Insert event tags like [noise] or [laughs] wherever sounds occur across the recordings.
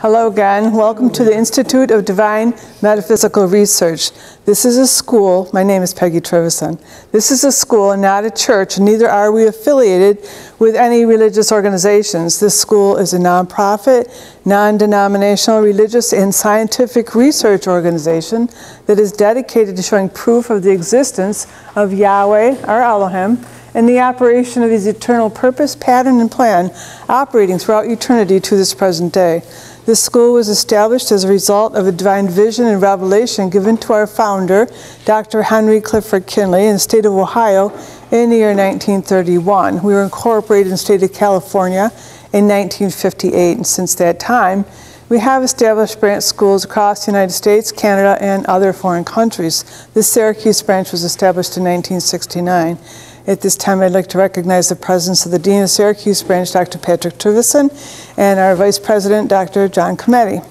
Hello again. Welcome to the Institute of Divine Metaphysical Research. This is a school. My name is Peggy Trivison. This is a school and not a church, neither are we affiliated with any religious organizations. This school is a nonprofit, non denominational, religious, and scientific research organization that is dedicated to showing proof of the existence of Yahweh, our Elohim, and the operation of his eternal purpose, pattern, and plan operating throughout eternity to this present day. This school was established as a result of a divine vision and revelation given to our founder, Dr. Henry Clifford Kinley, in the state of Ohio in the year 1931. We were incorporated in the state of California in 1958, and since that time, we have established branch schools across the United States, Canada, and other foreign countries. The Syracuse branch was established in 1969. At this time, I'd like to recognize the presence of the Dean of Syracuse branch, Dr. Patrick Trivison, and our Vice President, Dr. John Cometti.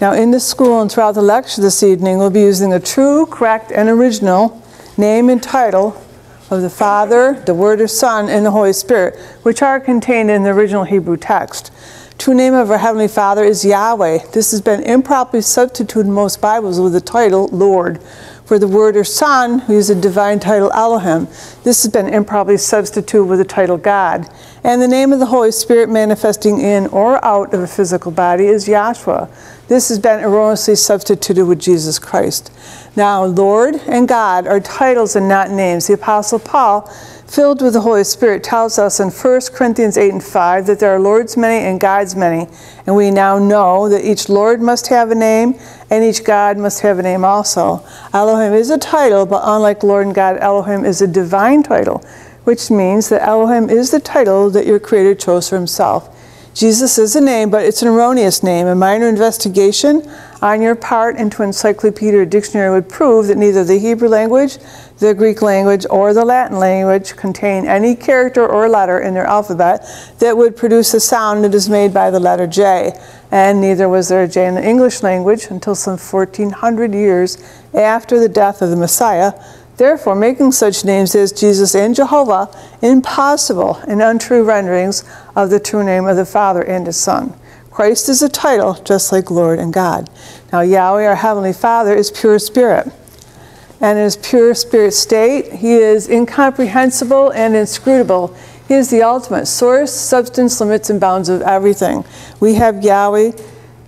Now, in the school and throughout the lecture this evening, we'll be using a true, correct, and original name and title of the Father, the Word or Son, and the Holy Spirit, which are contained in the original Hebrew text. True name of our Heavenly Father is Yahweh. This has been improperly substituted in most Bibles with the title Lord. For the word or son, who is a divine title Elohim. This has been improperly substituted with the title God. And the name of the Holy Spirit manifesting in or out of a physical body is Yahshua. This has been erroneously substituted with Jesus Christ. Now, Lord and God are titles and not names. The Apostle Paul filled with the Holy Spirit, tells us in 1 Corinthians 8 and 5 that there are Lords many and Gods many. And we now know that each Lord must have a name and each God must have a name also. Elohim is a title, but unlike Lord and God, Elohim is a divine title, which means that Elohim is the title that your Creator chose for Himself. Jesus is a name, but it's an erroneous name. A minor investigation on your part into encyclopedia or dictionary would prove that neither the Hebrew language, the Greek language, or the Latin language contain any character or letter in their alphabet that would produce a sound that is made by the letter J. And neither was there a J in the English language until some 1400 years after the death of the Messiah Therefore, making such names as Jesus and Jehovah impossible and untrue renderings of the true name of the Father and His Son. Christ is a title, just like Lord and God. Now, Yahweh, our Heavenly Father, is pure spirit. And in his pure spirit state, he is incomprehensible and inscrutable. He is the ultimate source, substance, limits, and bounds of everything. We have Yahweh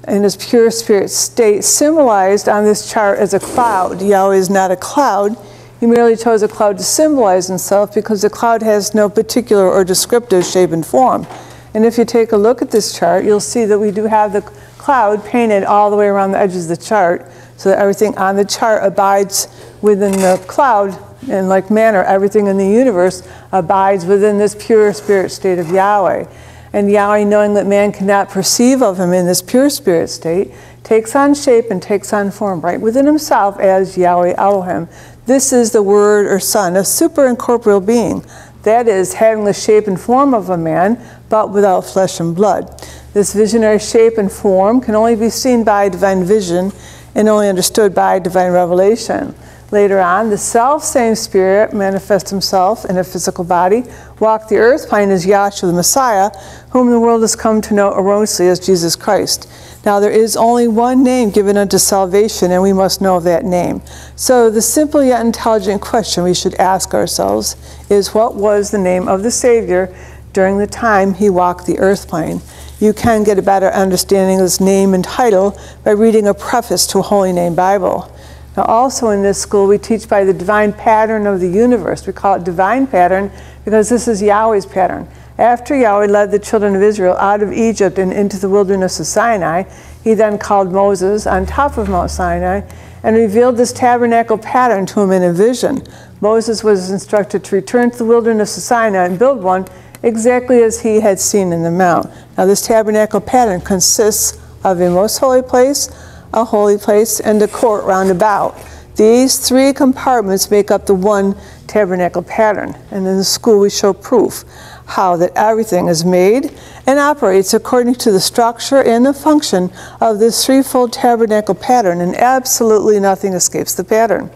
in his pure spirit state symbolized on this chart as a cloud. Yahweh is not a cloud, he merely chose a cloud to symbolize himself because the cloud has no particular or descriptive shape and form. And if you take a look at this chart, you'll see that we do have the cloud painted all the way around the edges of the chart so that everything on the chart abides within the cloud in like manner everything in the universe abides within this pure spirit state of Yahweh. And Yahweh, knowing that man cannot perceive of him in this pure spirit state, takes on shape and takes on form right within himself as Yahweh Elohim. This is the Word or Son, a super incorporeal being. That is, having the shape and form of a man, but without flesh and blood. This visionary shape and form can only be seen by divine vision and only understood by divine revelation. Later on, the self same Spirit manifests himself in a physical body, walked the earth plane as Yahshua the Messiah, whom the world has come to know erroneously as Jesus Christ. Now, there is only one name given unto salvation, and we must know that name. So, the simple yet intelligent question we should ask ourselves is what was the name of the Savior during the time he walked the earth plane? You can get a better understanding of his name and title by reading a preface to a Holy Name Bible. Now, also in this school, we teach by the divine pattern of the universe. We call it divine pattern because this is Yahweh's pattern. After Yahweh led the children of Israel out of Egypt and into the wilderness of Sinai, he then called Moses on top of Mount Sinai and revealed this tabernacle pattern to him in a vision. Moses was instructed to return to the wilderness of Sinai and build one exactly as he had seen in the mount. Now, this tabernacle pattern consists of a most holy place, a holy place, and a court round about. These three compartments make up the one tabernacle pattern. And in the school, we show proof how that everything is made and operates according to the structure and the function of this threefold tabernacle pattern, and absolutely nothing escapes the pattern.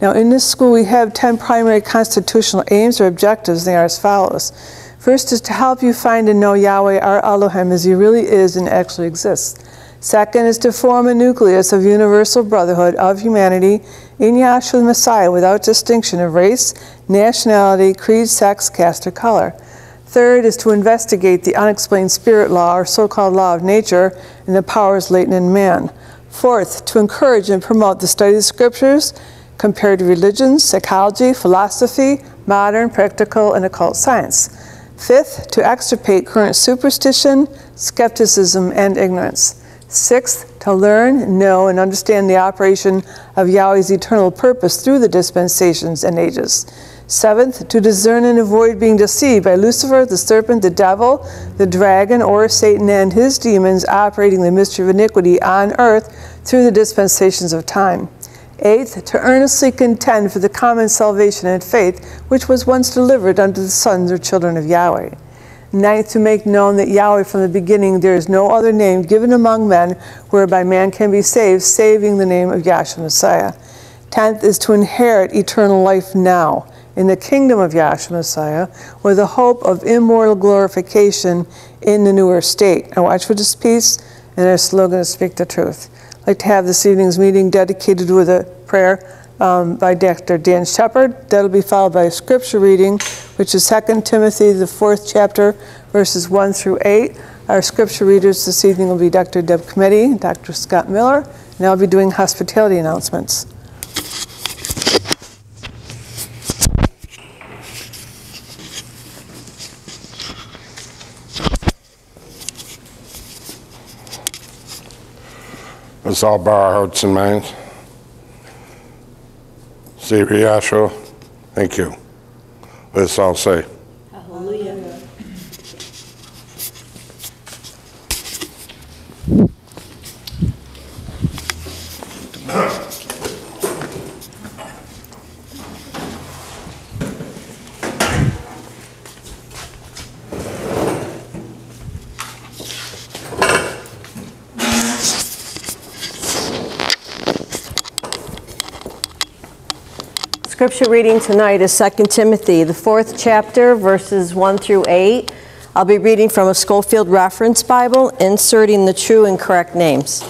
Now, in this school, we have 10 primary constitutional aims or objectives. They are as follows. First is to help you find and know Yahweh, our Elohim, as he really is and actually exists. Second is to form a nucleus of universal brotherhood of humanity in Yahshua the Messiah without distinction of race, nationality, creed, sex, caste, or color. Third is to investigate the unexplained spirit law or so called law of nature and the powers latent in man. Fourth, to encourage and promote the study of scriptures, comparative religions, psychology, philosophy, modern, practical, and occult science. Fifth, to extirpate current superstition, skepticism, and ignorance. Sixth, to learn, know, and understand the operation of Yahweh's eternal purpose through the dispensations and ages. Seventh, to discern and avoid being deceived by Lucifer, the serpent, the devil, the dragon, or Satan and his demons operating the mystery of iniquity on earth through the dispensations of time. Eighth, to earnestly contend for the common salvation and faith which was once delivered unto the sons or children of Yahweh. Ninth, to make known that Yahweh from the beginning there is no other name given among men whereby man can be saved, saving the name of Yahshua Messiah. Tenth is to inherit eternal life now in the kingdom of Yahshua Messiah with the hope of immortal glorification in the newer state. And watch for this piece and our slogan is speak the truth. Like to have this evening's meeting dedicated with a prayer um, by Dr. Dan Shepard. That'll be followed by a scripture reading, which is 2 Timothy, the fourth chapter, verses 1 through 8. Our scripture readers this evening will be Dr. Deb Cometti, Dr. Scott Miller, and I'll be doing hospitality announcements. Let's all bow our hearts and minds. Savior Yahshua, thank you. Let's all say, Hallelujah. Scripture reading tonight is 2 Timothy, the fourth chapter, verses 1 through 8. I'll be reading from a Scofield Reference Bible, inserting the true and correct names.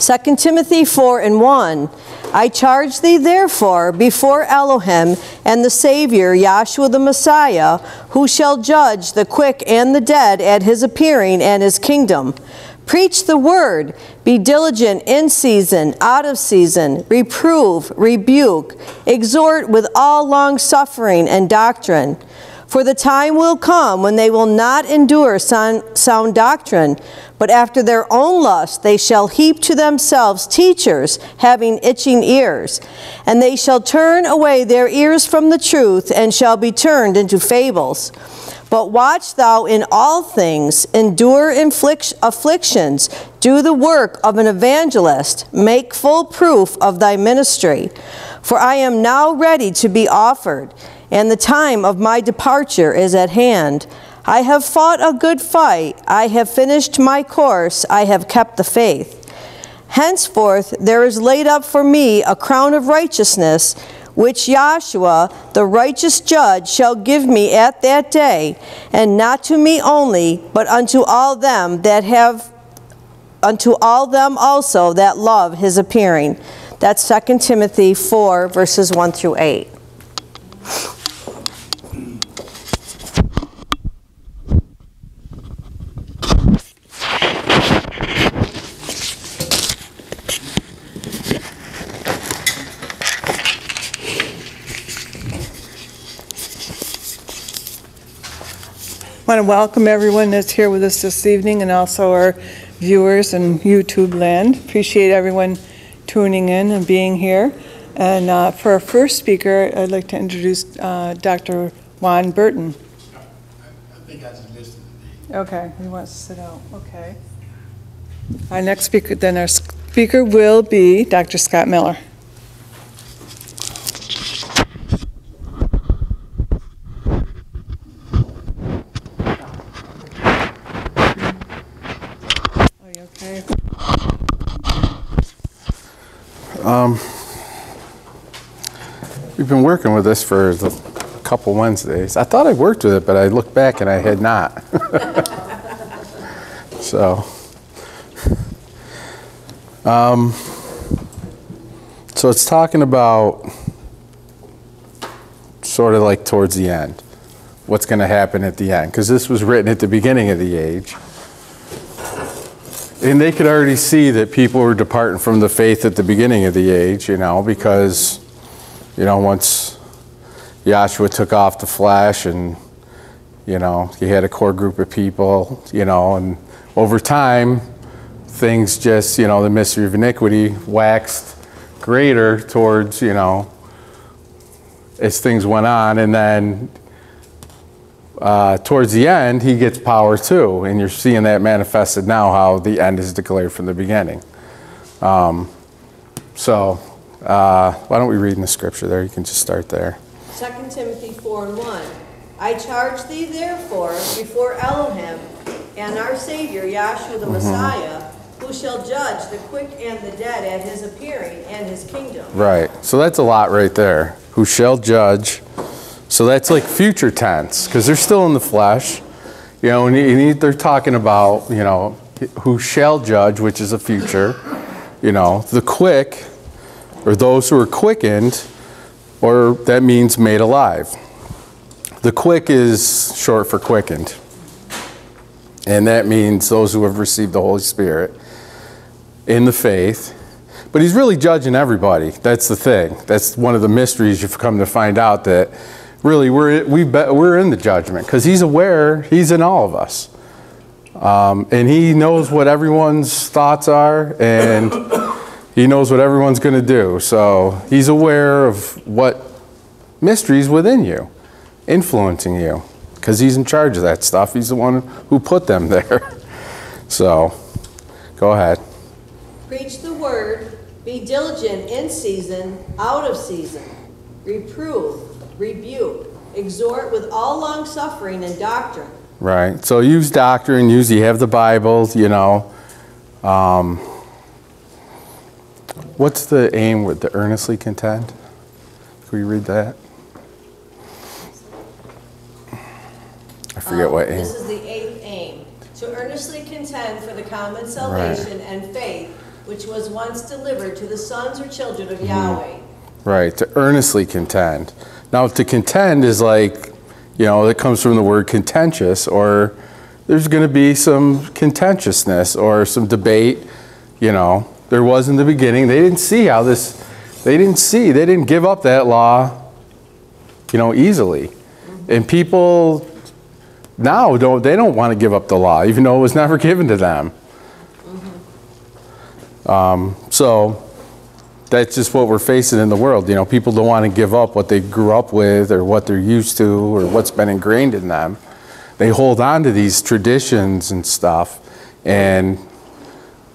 2 Timothy 4 and 1. I charge thee therefore before Elohim and the Savior, Yahshua the Messiah, who shall judge the quick and the dead at his appearing and his kingdom. Preach the word. Be diligent in season, out of season. Reprove, rebuke, exhort with all long suffering and doctrine. For the time will come when they will not endure sound, sound, doctrine, but after their own lust they shall heap to themselves teachers having itching ears. And they shall turn away their ears from the truth and shall be turned into fables. But watch thou in all things, endure afflictions, do the work of an evangelist, make full proof of thy ministry. For I am now ready to be offered, and the time of my departure is at hand. I have fought a good fight, I have finished my course, I have kept the faith. Henceforth there is laid up for me a crown of righteousness which Yahshua, the righteous judge, shall give me at that day, and not to me only, but unto all them that have unto all them also that love his appearing. That's 2 Timothy 4, verses 1 through 8. Want to welcome everyone that's here with us this evening and also our viewers in YouTube land. Appreciate everyone tuning in and being here. And uh, for our first speaker, I'd like to introduce uh, Dr. Juan Burton. I think I just listed the Okay, he wants to sit out. Okay. Our next speaker, then our speaker will be Dr. Scott Miller. Um, we've been working with this for a couple Wednesdays. I thought I worked with it, but I looked back and I had not. [laughs] so, um, So it's talking about sort of like towards the end, what's going to happen at the end, because this was written at the beginning of the age. And they could already see that people were departing from the faith at the beginning of the age, you know, because, you know, once Yahshua took off the flesh and, you know, he had a core group of people, you know, and over time, things just, you know, the mystery of iniquity waxed greater towards, you know, as things went on. And then uh, towards the end, he gets power too. And you're seeing that manifested now, how the end is declared from the beginning. Um, so, uh, why don't we read in the scripture there? You can just start there. 2 Timothy 4 and 1. I charge thee therefore before Elohim and our Savior Yahshua the Messiah, who shall judge the quick and the dead at his appearing and his kingdom. Right. So that's a lot right there. Who shall judge? So that's like future tense because they're still in the flesh. You know, and and they're talking about, you know, who shall judge, which is a future. You know, the quick, or those who are quickened, or that means made alive. The quick is short for quickened. And that means those who have received the Holy Spirit in the faith. But he's really judging everybody. That's the thing. That's one of the mysteries you've come to find out that really we're, we we're in the judgment because he's aware he's in all of us. Um, and he knows what everyone's thoughts are and he knows what everyone's going to do. So he's aware of what mysteries within you, influencing you because he's in charge of that stuff. He's the one who put them [laughs] there. So go ahead. Preach the word, be diligent in season, out of season. Reprove, rebuke, exhort with all long suffering and doctrine. Right. So use doctrine, use you have the Bibles. you know. Um, what's the aim with the earnestly contend? Can we read that? I forget Um, what aim. This is the eighth aim, to earnestly contend for the common salvation and faith which was once delivered to the sons or children of Yahweh. Right, to earnestly contend. Now, to contend is like, you know, it comes from the word contentious, or there's going to be some contentiousness or some debate. You know, there was in the beginning. They didn't see how this, they didn't see, they didn't give up that law, you know, easily. And people now don't, they don't want to give up the law, even though it was [laughs] never given to them. Um, so, that's just what we're facing in the world. You know, people don't want to give up what they grew up with or what they're used to or what's been ingrained in them. They hold on to these traditions and stuff, and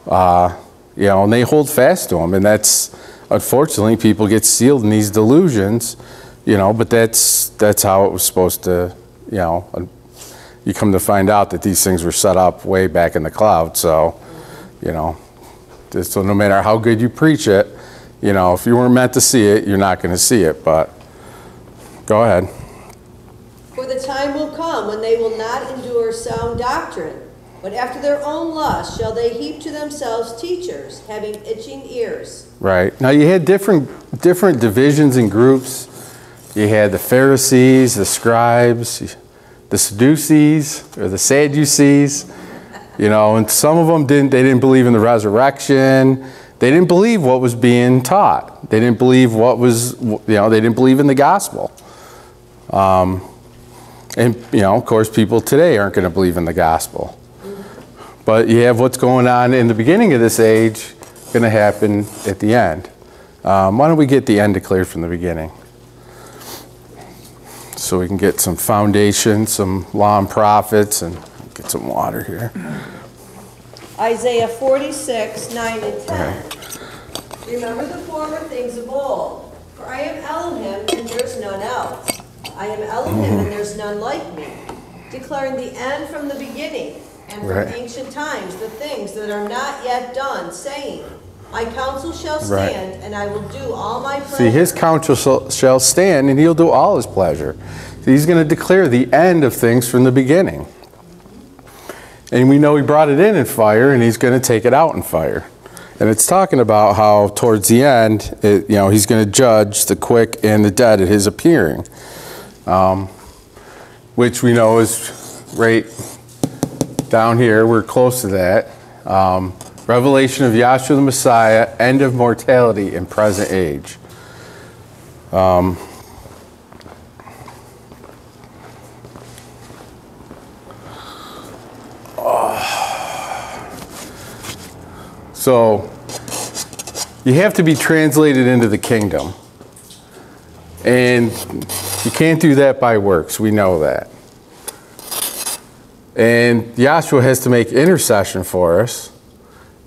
uh, you know, and they hold fast to them. And that's unfortunately, people get sealed in these delusions. You know, but that's that's how it was supposed to. You know, you come to find out that these things were set up way back in the cloud. So, you know, so no matter how good you preach it, you know, if you weren't meant to see it, you're not going to see it. But go ahead. For the time will come when they will not endure sound doctrine, but after their own lust shall they heap to themselves teachers, having itching ears. Right. Now you had different different divisions and groups. You had the Pharisees, the scribes, the Sadducees, or the Sadducees. You know, and some of them didn't they didn't believe in the resurrection. They didn't believe what was being taught. They didn't believe what was you know, they didn't believe in the gospel. Um, and you know, of course people today aren't going to believe in the gospel. But you have what's going on in the beginning of this age going to happen at the end. Um, why don't we get the end declared from the beginning? So we can get some foundation, some law and prophets, and get some water here. Isaiah 46, 9 and 10. Remember the former things of old, for I am Elohim and there's none else. I am Elohim and mm-hmm. there's none like me, declaring the end from the beginning and from Right. ancient times the things that are not yet done, saying, My counsel shall Right. stand and I will do all my pleasure. See, his counsel shall- shall stand, and he'll do all his pleasure. He's going to declare the end of things from the beginning. And we know he brought it in in fire, and he's going to take it out in fire. And it's talking about how towards the end, it, you know, he's going to judge the quick and the dead at his appearing, um, which we know is right down here. We're close to that. Um, revelation of Yahshua the Messiah, end of mortality in present age. Um, So you have to be translated into the kingdom. And you can't do that by works. We know that. And Yahshua has to make intercession for us.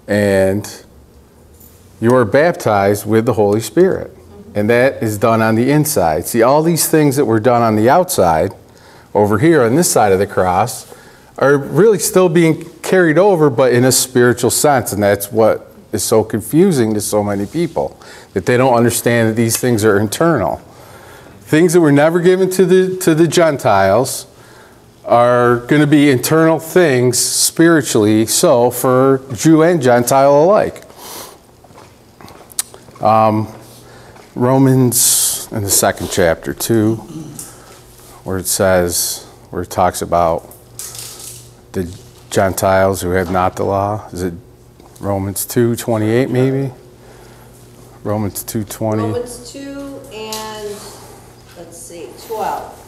And you are baptized with the Holy Spirit. And that is done on the inside. See, all these things that were done on the outside, over here on this side of the cross, are really still being carried over, but in a spiritual sense. And that's what is so confusing to so many people, that they don't understand that these things are internal. Things that were never given to the, to the Gentiles are going to be internal things spiritually, so for Jew and Gentile alike. Um, Romans in the second chapter, too, where it says, where it talks about the Gentiles who have not the law. Is it Romans 2 28 maybe? Romans 2 20. Romans 2 and, let's see, 12.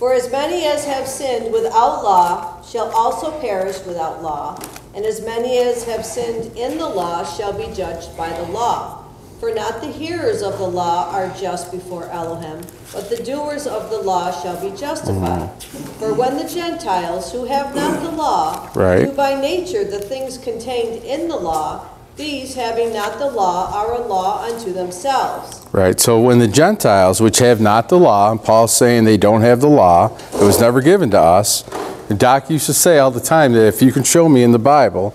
For as many as have sinned without law shall also perish without law, and as many as have sinned in the law shall be judged by the law. For not the hearers of the law are just before Elohim, but the doers of the law shall be justified. Mm. For when the Gentiles, who have not the law, Right. do by nature the things contained in the law, these having not the law are a law unto themselves. Right, so when the Gentiles, which have not the law, and Paul's saying they don't have the law, it was never given to us. And Doc used to say all the time that if you can show me in the Bible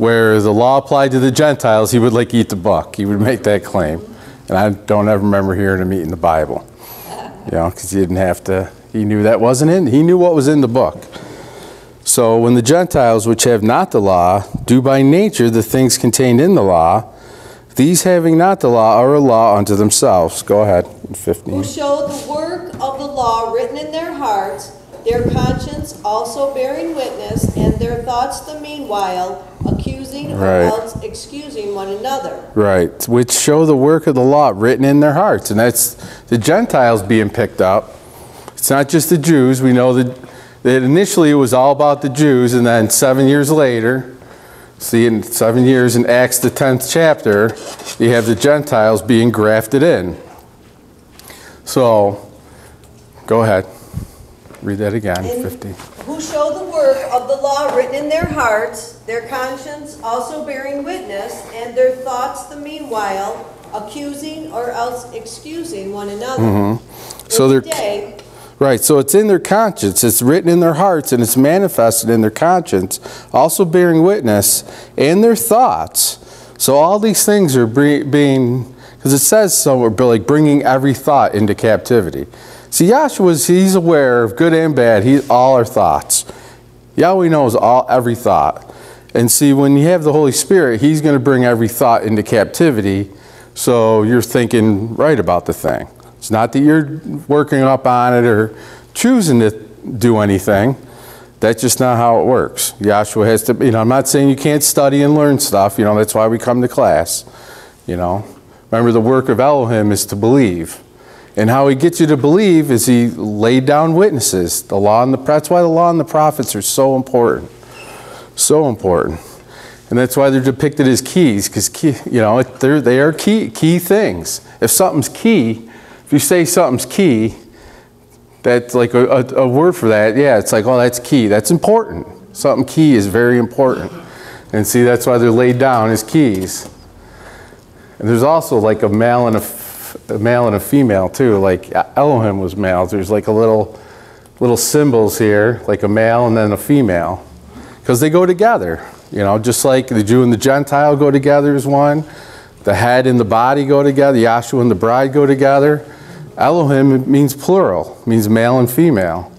where the law applied to the Gentiles, he would like eat the buck. He would make that claim. And I don't ever remember hearing him eat in the Bible. You know, because he didn't have to, he knew that wasn't in, he knew what was in the book. So when the Gentiles, which have not the law, do by nature the things contained in the law, these having not the law are a law unto themselves. Go ahead, 15. Who show the work of the law written in their hearts, their conscience also bearing witness, and their thoughts the meanwhile accusing or Right. else excusing one another. Right, which show the work of the law written in their hearts. And that's the Gentiles being picked up. It's not just the Jews. We know that, that initially it was all about the Jews, and then seven years later, see, in seven years in Acts, the 10th chapter, you have the Gentiles being grafted in. So, go ahead. Read that again, And 15. Who show the work of the law written in their hearts, their conscience also bearing witness, and their thoughts the meanwhile accusing or else excusing one another. Mm-hmm. So they're- day, Right, so it's in their conscience, it's written in their hearts, and it's manifested in their conscience, also bearing witness, and their thoughts. So all these things are being, because it says somewhere, like bringing every thought into captivity. See, Yahshua, he's aware of good and bad, he's all our thoughts. Yahweh knows all every thought. And see, when you have the Holy Spirit, he's going to bring every thought into captivity, so you're thinking right about the thing. It's not that you're working up on it or choosing to do anything. That's just not how it works. Yahshua has to, you know, I'm not saying you can't study and learn stuff, you know, that's why we come to class, you know. Remember, the work of Elohim is to believe. And how he gets you to believe is he laid down witnesses. The law and the, that's why the law and the prophets are so important. So important. And that's why they're depicted as keys, because you know they're, they are key key things. If something's key, if you say something's key, that's like a, a, a word for that. Yeah, it's like oh that's key. That's important. Something key is very important. And see that's why they're laid down as keys. And there's also like a male and a, a male and a female too. Like Elohim was male. There's like a little little symbols here, like a male and then a female, because they go together. You know, just like the Jew and the Gentile go together as one, the head and the body go together, Yahshua and the bride go together. Elohim means plural, means male and female.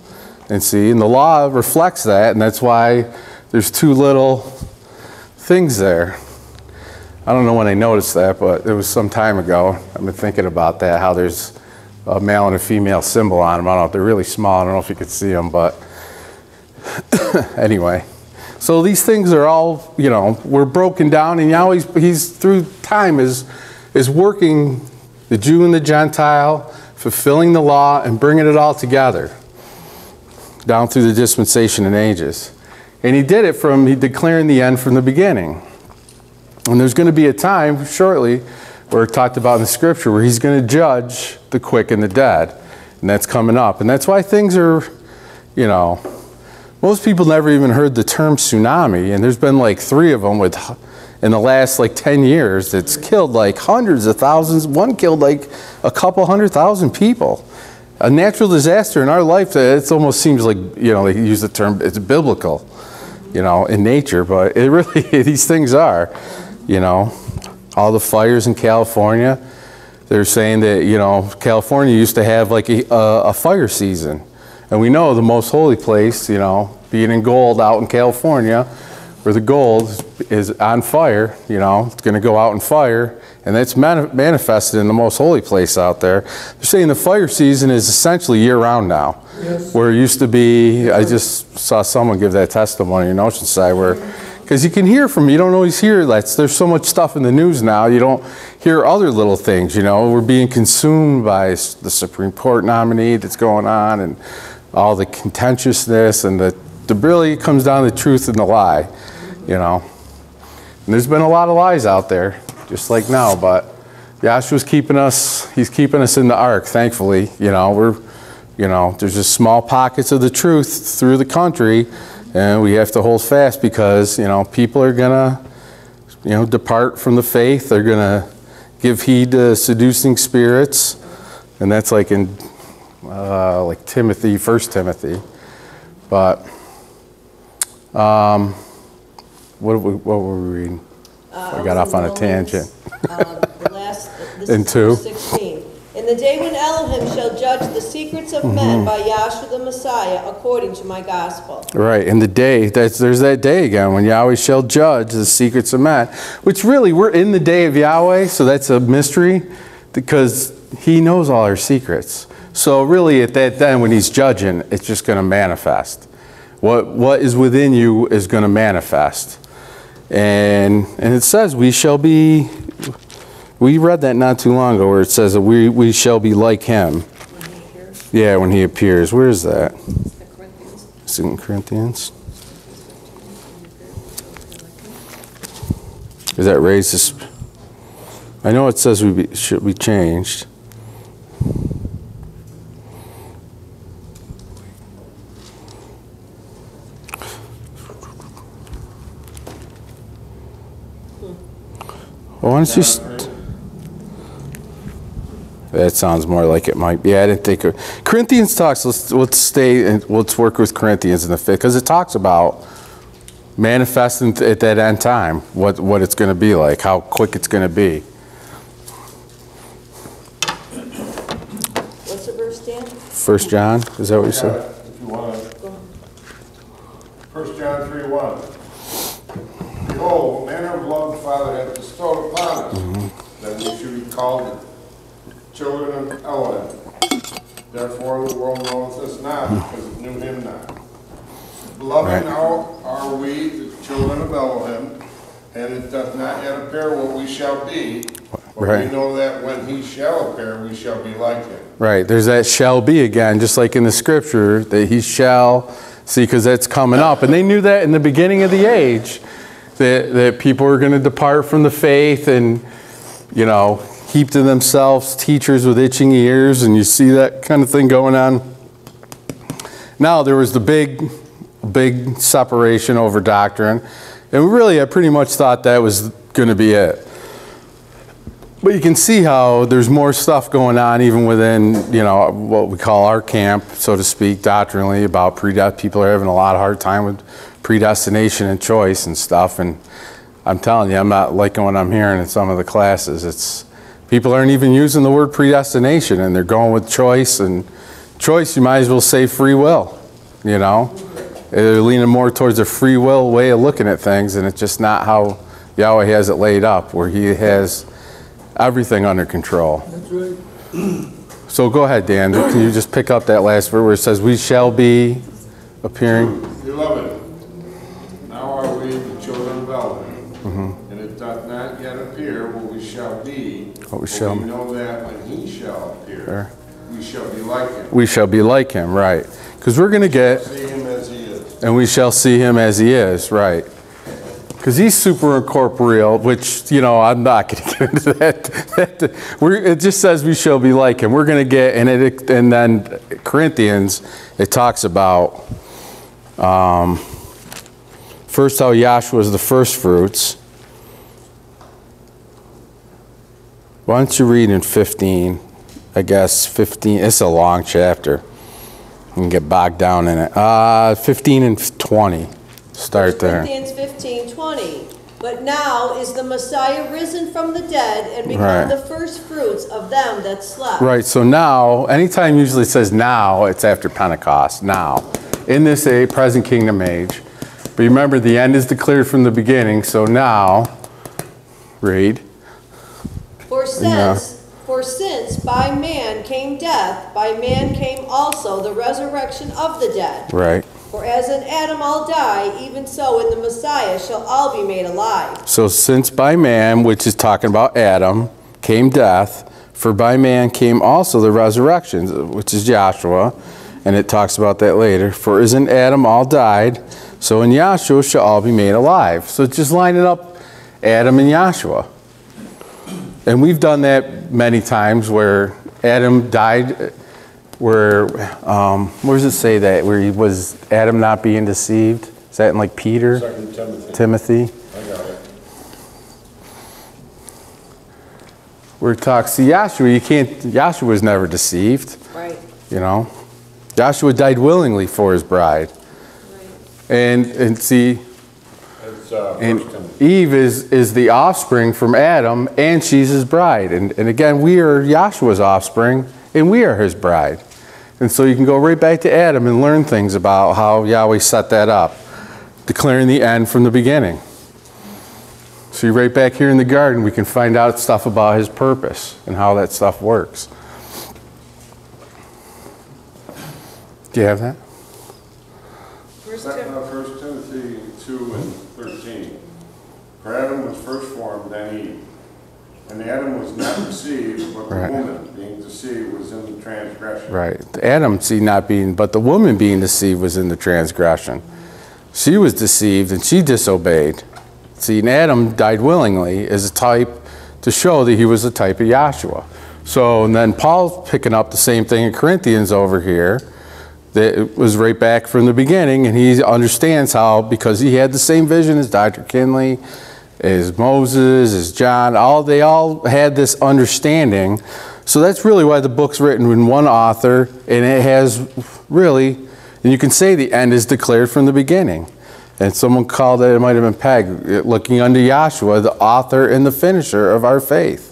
And see, and the law reflects that, and that's why there's two little things there. I don't know when I noticed that, but it was some time ago. I've been thinking about that, how there's a male and a female symbol on them. I don't know if they're really small. I don't know if you could see them, but [coughs] anyway. So these things are all, you know, we're broken down, and Yahweh, he's through time is is working the Jew and the Gentile, fulfilling the law, and bringing it all together down through the dispensation and ages. And he did it from he declaring the end from the beginning. And there's going to be a time shortly where it talked about in the scripture where he's going to judge the quick and the dead. And that's coming up. And that's why things are, you know, most people never even heard the term tsunami. And there's been like three of them with in the last like 10 years that's killed like hundreds of thousands. One killed like a couple hundred thousand people. A natural disaster in our life, uh, that it almost seems like, you know, they use the term, it's biblical, you know, in nature, but it really, [laughs] these things are, you know, all the fires in California. They're saying that, you know, California used to have like a, a fire season. And we know the most holy place, you know, being in gold out in California, where the gold is on fire, you know, it's going to go out in fire, and that's mani- manifested in the most holy place out there. They're saying the fire season is essentially year round now. Where it used to be, I just saw someone give that testimony in Oceanside where, because you can hear from, you don't always hear that. There's so much stuff in the news now, you don't hear other little things, you know. We're being consumed by the Supreme Court nominee that's going on and all the contentiousness and the, the really comes down to the truth and the lie, you know. And there's been a lot of lies out there, just like now, but Yahshua's keeping us, he's keeping us in the ark, thankfully. You know, we're, you know, there's just small pockets of the truth through the country, and we have to hold fast because, you know, people are gonna, you know, depart from the faith. They're gonna give heed to seducing spirits, and that's like in, uh, like Timothy, First Timothy. But, um, what, we- what were we reading? I got off on a tangent. Um, The last, this [laughs] two. Verse 16. In the day when Elohim shall judge the secrets of Mm-hmm. men by Yahshua the Messiah, according to my gospel. Right, in the day, that's, there's that day again when Yahweh shall judge the secrets of men. Which really, we're in the day of Yahweh, so that's a mystery because He knows all our secrets. So really, at that then, when He's judging, it's just going to manifest. What what is within you is going to manifest, and and it says we shall be. We read that not too long ago, where it says that we we shall be like Him. Yeah, when He appears. Where is that? Second Corinthians. Is that raised this? I know it says we be, should be changed. Why don't you? St- that sounds more like it might be. I didn't think of Corinthians talks. Let's let's stay and let's work with Corinthians in the fifth because it talks about manifesting at that end time what what it's going to be like, how quick it's going to be. What's the verse, Dan? First John, is that what you said? If you want. First John three one. Behold, what manner of love the Father hath bestowed upon us, mm-hmm. that we should be called the children of Elohim. Therefore the world knoweth us not, hmm. because it knew him not. Beloved, Right. now are we the children of Elohim, and it doth not yet appear what we shall be. But we know that when he shall appear, we shall be like him. Right, there's that shall be again, just like in the scripture, that he shall, see, because that's coming up. And they knew that in the beginning of the age, that, that people were going to depart from the faith and, you know, heap to themselves teachers with itching ears, and you see that kind of thing going on. Now, there was the big, big separation over doctrine, and really, I pretty much thought that was going to be it. But you can see how there's more stuff going on even within, you know, what we call our camp, so to speak, doctrinally about predest. People are having a lot of hard time with predestination and choice and stuff. And I'm telling you, I'm not liking what I'm hearing in some of the classes. It's people aren't even using the word predestination, and they're going with choice. And choice, you might as well say free will. You know, they're leaning more towards a free will way of looking at things, and it's just not how Yahweh has it laid up, where He has everything under control. That's right. So go ahead, Dan. Can you just pick up that last verse where it says, "We shall be appearing"? Beloved, we shall- we know that when he shall appear, Sure. we shall be like him, We shall be like Him, right? Because we're going to get, see him as he is. and we shall see Him as He is, right? Because He's super incorporeal, which you know I'm not going [laughs] to get into that. that we're, it just says we shall be like Him. We're going to get, and it, and then Corinthians, it talks about um, first how Yahshua is the first fruits. Why don't you read in 15? I guess 15. It's a long chapter. You can get bogged down in it. Uh, 15 and 20. Start there. Corinthians 15, 20. But now is the Messiah risen from the dead and become Right. the first fruits of them that slept. Right, so now, anytime usually says now, it's after Pentecost, now. In this age, present kingdom age. But remember, the end is declared from the beginning, so now, read. For since, for since by man came death, by man came also the resurrection of the dead. Right. For as in Adam all die, even so in the Messiah shall all be made alive. So since by man, which is talking about Adam, came death, for by man came also the resurrection, which is Yahshua, and it talks about that later. For as in Adam all died, so in Yahshua shall all be made alive. So just line it up, Adam and Yahshua. And we've done that many times where Adam died, where, um, where does it say that? Where he was Adam not being deceived? Is that in like Peter? Second Timothy, Timothy? I got it. Where it talks to Yahshua, you can't, Yahshua was never deceived, Right. you know? Yahshua died willingly for his bride. Right. And, and see, It's, uh, and First Timothy. Eve is, is the offspring from Adam, and she's his bride. And, and again, we are Yahshua's offspring, and we are his bride. And so you can go right back to Adam and learn things about how Yahweh set that up, declaring the end from the beginning. So you're right back here in the garden, we can find out stuff about his purpose and how that stuff works. Do you have that? First 2. For Adam was first formed, then Eve. And Adam was not deceived, but the Right. woman, being deceived, was in the transgression. Right. Adam, see, not being, but the woman being deceived was in the transgression. She was deceived and she disobeyed. See, and Adam died willingly as a type to show that he was a type of Yahshua. So, and then Paul's picking up the same thing in Corinthians over here. That it was right back from the beginning, and he understands how, because he had the same vision as Dr. Kinley, as Moses, as John, all they all had this understanding. So that's really why the book's written in one author, and it has really, and you can say the end is declared from the beginning. And someone called it, it might have been Peg, looking unto Yahshua, the author and the finisher of our faith.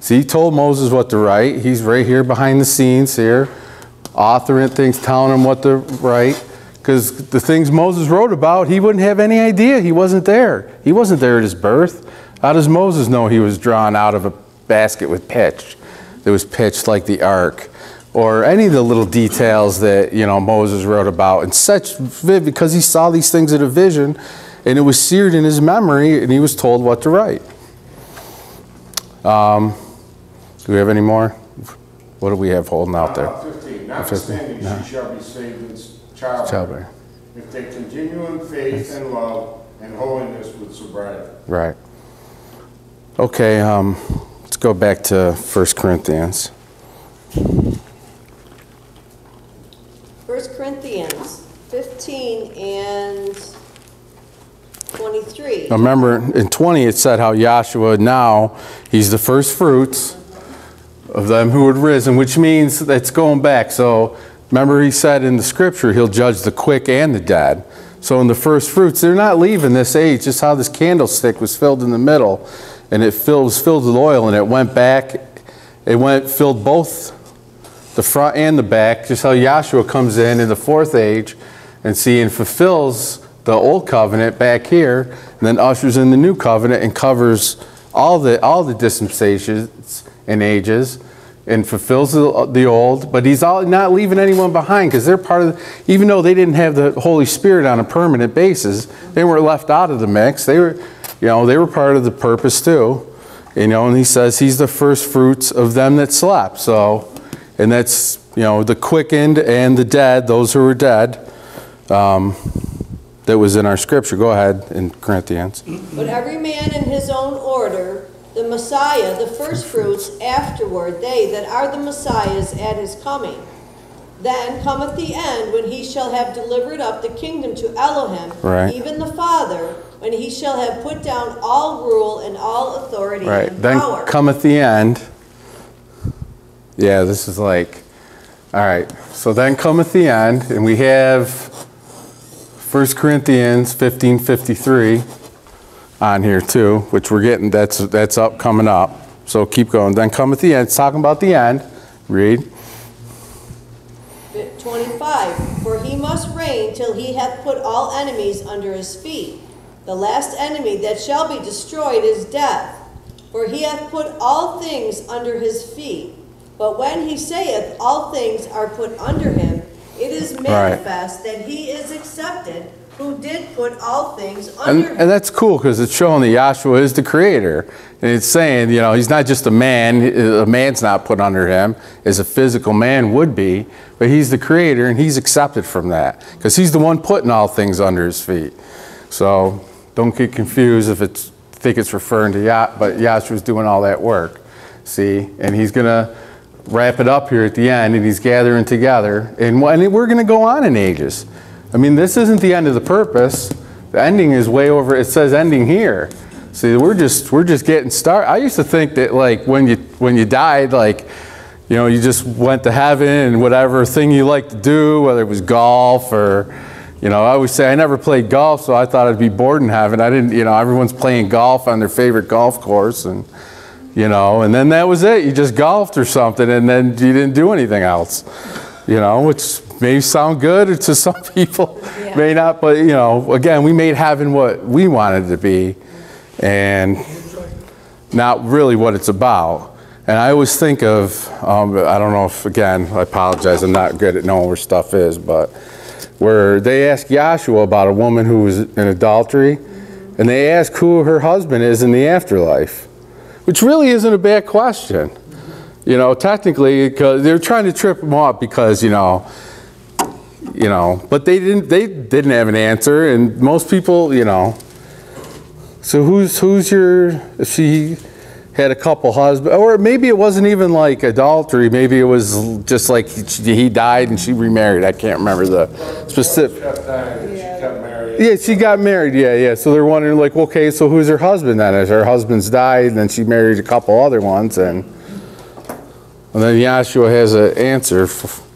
See, he told Moses what to write. He's right here behind the scenes here, authoring things, telling him what to write. Because the things Moses wrote about, he wouldn't have any idea. He wasn't there. He wasn't there at his birth. How does Moses know he was drawn out of a basket with pitch? That was pitched like the ark. Or any of the little details that, you know, Moses wrote about in such vivid, because he saw these things in a vision, and it was seared in his memory, and he was told what to write. Um, do we have any more? What do we have holding out there? Uh, Fifteen, notwithstanding, no. she shall be saved in childbirth. Childbearing. If they continue in faith and love and holiness with sobriety. Right. Okay, um, let's go back to 1 Corinthians. 1 Corinthians 15 and 23. Now remember, in 20 it said how Yahshua now, he's the first fruits of them who had risen, which means that's going back. So remember he said in the scripture, he'll judge the quick and the dead. So in the first fruits, they're not leaving this age, just how this candlestick was filled in the middle, and it filled, was filled with oil, and it went back, it went, filled both the front and the back, just how Yahshua comes in in the fourth age and see and fulfills the old covenant back here, and then ushers in the new covenant and covers all the all the dispensations and ages, and fulfills the, the old. But he's all, not leaving anyone behind because they're part of. The, even though they didn't have the Holy Spirit on a permanent basis, they weren't left out of the mix. They were, you know, they were part of the purpose too. You know, and he says he's the first fruits of them that slept. So, and that's you know the quickened and the dead, those who were dead. Um, that was in our scripture. Go ahead in Corinthians. But every man in his own order, the Messiah, the firstfruits, afterward, they that are the Messiahs at his coming. Then cometh the end, when he shall have delivered up the kingdom to Elohim, Right. even the Father, when he shall have put down all rule and all authority Right. and Then power. cometh the end. Yeah, this is like, all right. So then cometh the end, and we have 1 Corinthians 15 53 on here too, which we're getting, that's, that's up, coming up. So keep going. Then come at the end. It's talking about the end. Read. 25, for he must reign till he hath put all enemies under his feet. The last enemy that shall be destroyed is death. For he hath put all things under his feet. But when he saith all things are put under him, it is manifest that he is accepted who did put all things And, under him. and that's cool because it's showing that Yahshua is the creator. And it's saying, you know, he's not just a man, a man's not put under him, as a physical man would be, but he's the creator and he's accepted from that because he's the one putting all things under his feet. So don't get confused if it's think it's referring to Yah, but Yahshua's doing all that work. See? And he's going to wrap it up here at the end and he's gathering together. And, and we're going to go on in ages. I mean, this isn't the end of the purpose. The ending is way over. It says ending here. See, we're just we're just getting started. I used to think that like when you when you died, like you know, you just went to heaven and whatever thing you like to do, whether it was golf or you know, I always say I never played golf, so I thought I'd be bored in heaven. I didn't, you know, everyone's playing golf on their favorite golf course and you know, and then that was it. You just golfed or something and then you didn't do anything else. You know, which may sound good [laughs] to some people, may not, but you know, again, we made heaven what we wanted it to be and not really what it's about. And I always think of, um, I don't know if, again, I apologize, I'm not good at knowing where stuff is, but where they ask Yahshua about a woman who was in adultery, and they ask who her husband is in the afterlife, which really isn't a bad question. You know, technically, because they're trying to trip him up because, you know, you know, but they didn't, they didn't have an answer, and most people, you know, so who's who's your? If she had a couple husbands, or maybe it wasn't even like adultery. Maybe it was just like he, he died and she remarried. I can't remember the specific. She kept dying, she kept marrying. Yeah, she got married. Yeah, yeah. So they're wondering, like, okay, so who's her husband then? Is her husband's died, and then she married a couple other ones, and and then Yahshua has an answer. f-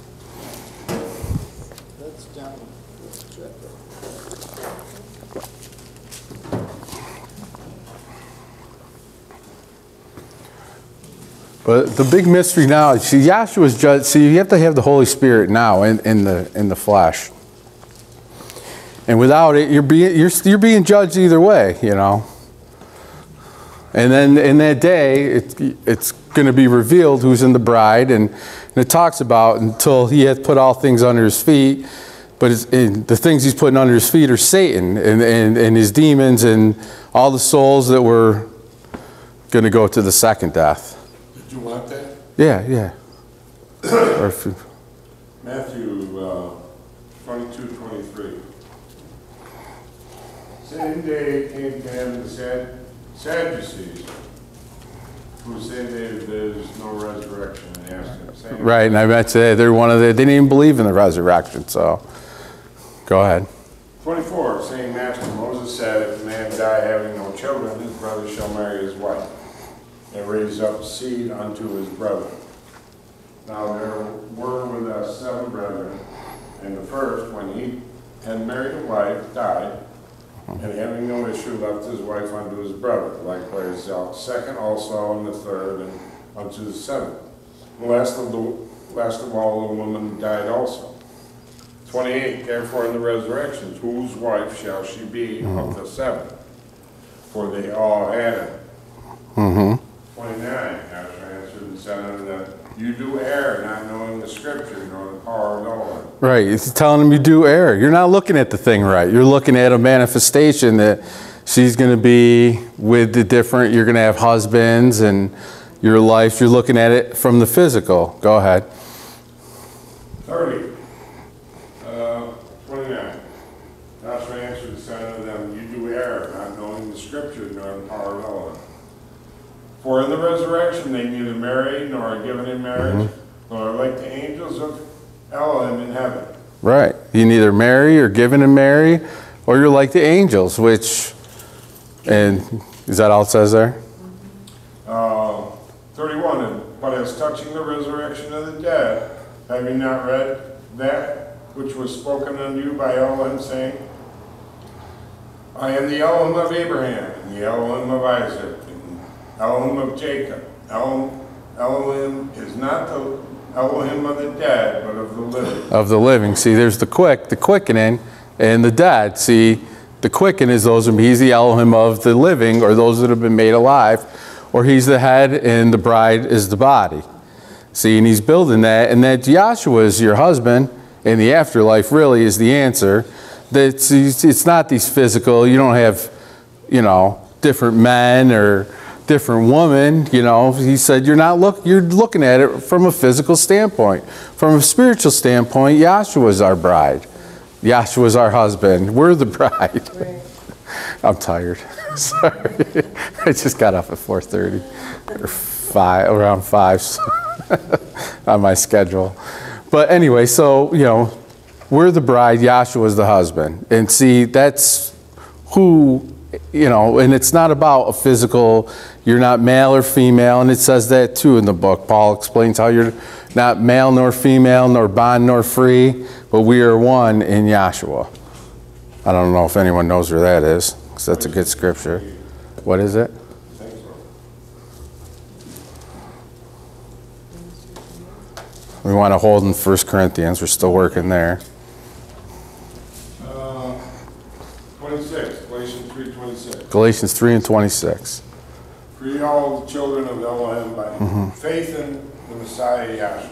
But the big mystery now, see, Yahshua's judge. See, you have to have the Holy Spirit now in, in the in the flesh. And without it, you're being you're you're being judged either way, you know. And then in that day, it, it's going to be revealed who's in the bride, and, and it talks about until he hath put all things under his feet. But the things he's putting under his feet are Satan and, and, and his demons and all the souls that were going to go to the second death. You want that? Yeah, yeah. [coughs] Or if you- Matthew uh, 22, 23. Same day came to him the Sad- Sadducees, who said that there's no resurrection, and asked him, saying, right, and I meant to say they're one of the, they didn't even believe in the resurrection, so go ahead. 24, saying, Master, Moses said, if a man die having no children, his brother shall marry his wife, and raise up seed unto his brother. Now there were with us seven brethren, and the first, when he had married a wife, died, and having no issue, left his wife unto his brother. Likewise, the second also, and the third, and unto the seventh. Last of the last of all, the woman died also. 28, therefore in the resurrection, whose wife shall she be of the seven? For they all had it. Mm-hmm. 29, Yahshua answered and said them, You do err, not knowing the scripture, nor the power of God. Right. It's telling him you do err. You're not looking at the thing right. You're looking at a manifestation that she's going to be with the different, you're going to have husbands and your life. You're looking at it from the physical. Go ahead. 30, uh, 29. Yahshua answered and said unto them, You do err, not knowing the scripture, nor the power of God. For in the resurrection they neither marry nor are given in marriage, nor are like the angels of Elohim in heaven. Right. You neither marry or given in marry, or you're like the angels, which, and is that all it says there? Uh, 31, but as touching the resurrection of the dead, have you not read that which was spoken unto you by Elohim, saying, I am the Elohim of Abraham, and the Elohim of Isaac, Elohim of Jacob. Elohim, Elohim is not the Elohim of the dead, but of the living. Of the living. See, there's the quick, the quickening, and the dead. See, the quicken is those, he's the Elohim of the living, or those that have been made alive, or he's the head, and the bride is the body. See, and he's building that, and that Yahshua is your husband, and the afterlife really is the answer. That's it's not these physical. You don't have, you know, different men or different woman, You know, he said you're not look. You're looking at it from a physical standpoint. From a spiritual standpoint, Yahshua is our bride. Yahshua is our husband. We're the [laughs] bride. I'm tired. [laughs] Sorry, I just got off at 4:30 or five, around five. so [laughs] on my schedule. But anyway, so, you know, we're the bride, Yahshua's the husband. And see, that's who, you know, and it's not about a physical, you're not male or female, and it says that too in the book. Paul explains how you're not male nor female, nor bond nor free, but we are one in Yahshua. I don't know if anyone knows where that is, because that's a good scripture. What is it? We want to hold in 1 Corinthians, we're still working there. Uh, 26, Galatians 3:26. Galatians 3 and 26. For ye all the children of Elohim by Mm-hmm. faith in the Messiah Yahshua.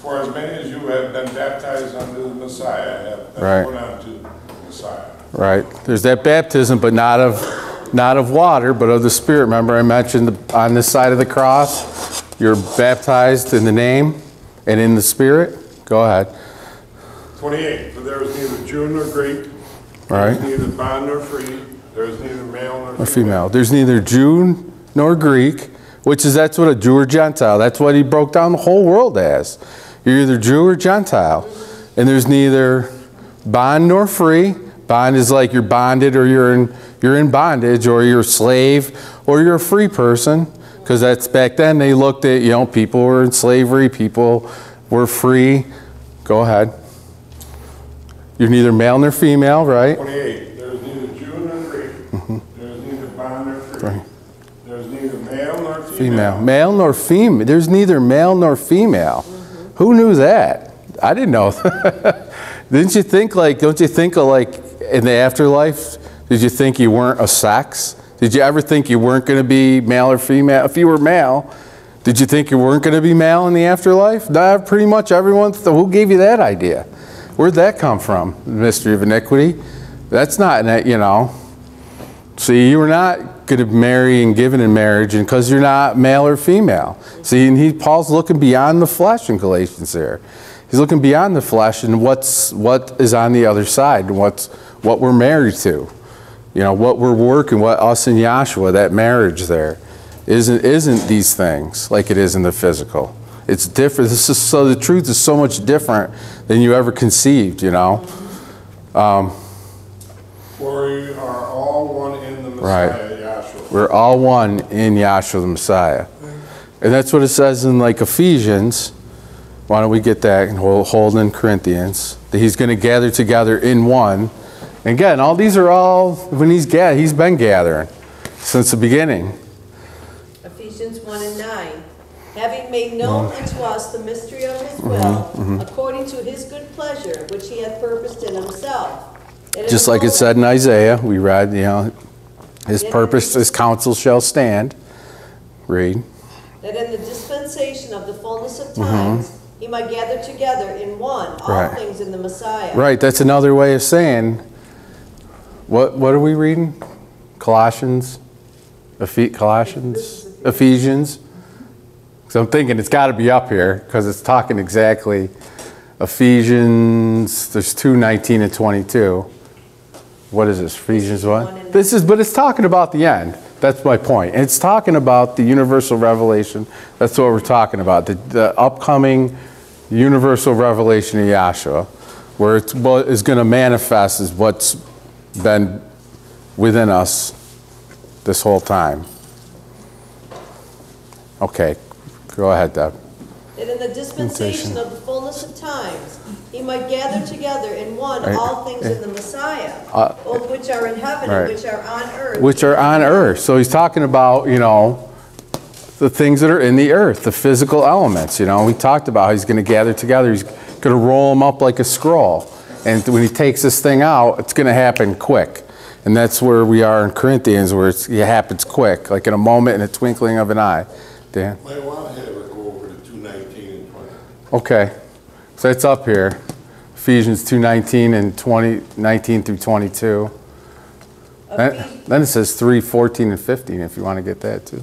For as many as you have been baptized unto the Messiah have been Right. put unto the Messiah. Right? There's that baptism, but not of, not of water, but of the Spirit. Remember I mentioned the- on this side of the cross, you're baptized in the name and in the Spirit? Go ahead. 28, for there is neither Jew nor Greek, Right? neither bond nor free, there is neither male nor Or female. There's neither Jew nor Greek, which is that's what a Jew or Gentile. That's what he broke down the whole world as. You're either Jew or Gentile. And there's neither bond nor free. Bond is like you're bonded or you're in you're in bondage or you're a slave or you're a free person. Because that's back then they looked at, you know, people were in slavery, people were free. Go ahead. You're neither male nor female, right? 28, there is neither Jew nor Greek, there is neither bond nor free, Right. there is neither male nor Female. Male nor female. There's neither male nor female. Mm-hmm. Who knew that? I didn't know. [laughs] Didn't you think like, don't you think of like in the afterlife, did you think you weren't a sex? Did you ever think you weren't going to be male or female? If you were male, did you think you weren't going to be male in the afterlife? Not pretty much everyone. who gave you that idea? Where'd that come from? The mystery of iniquity? That's not, you know. See, you were not going to marry and given in marriage, and because you're not male or female. See, and he, Paul's looking beyond the flesh in Galatians there. He's looking beyond the flesh and what's what is on the other side, and what's what we're married to. You know, what we're working, what us and Yahshua, that marriage there, isn't isn't these things like it is in the physical. It's different. This is so the truth is so much different than you ever conceived. You know. Um, For we are all one in the Right. Messiah Yahshua. We're all one in Yahshua the Messiah. And that's what it says in like Ephesians. Why don't we get that and hold, hold in Corinthians? That he's going to gather together in one. And again, all these are all, when he's gathered, he's been gathering since the beginning. Ephesians 1 and 9. having made known unto us the mystery of his mm-hmm. will, mm-hmm. according to his good pleasure, which he hath purposed in himself. in Just like it said in Isaiah, we read, you know, his purpose, his counsel shall stand. Read. that in the dispensation of the fullness of mm-hmm. times, he might gather together in one all Right. things in the Messiah. Right, that's another way of saying, what, what are we reading? Colossians? Ephe- Colossians? Ephesians? So I'm thinking it's got to be up here because it's talking exactly Ephesians, there's two, 19 and 22. What is this, Ephesians One This is, but it's talking about the end. That's my point. It's talking about the universal revelation. That's what we're talking about, the, the upcoming universal revelation of Yahshua, where it's what is going to manifest is what's been within us this whole time. Okay, go ahead, Deb. That in the dispensation of the fullness of times, he might gather together in one Right. all things in the Messiah, Uh, both which are in heaven right. and which are on earth. which are on earth. So he's talking about, you know, the things that are in the earth, the physical elements. You know, we talked about how he's going to gather together. He's going to roll them up like a scroll. And when he takes this thing out, it's going to happen quick. And that's where we are in Corinthians, where it's, it happens quick, like in a moment, in a twinkling of an eye. Dan? Might want to have it go over to two nineteen and twenty. Okay. So it's up here. Ephesians 2:19 and 20, 19 through 22. Then, then it says 3, 14, and 15, if you want to get that too.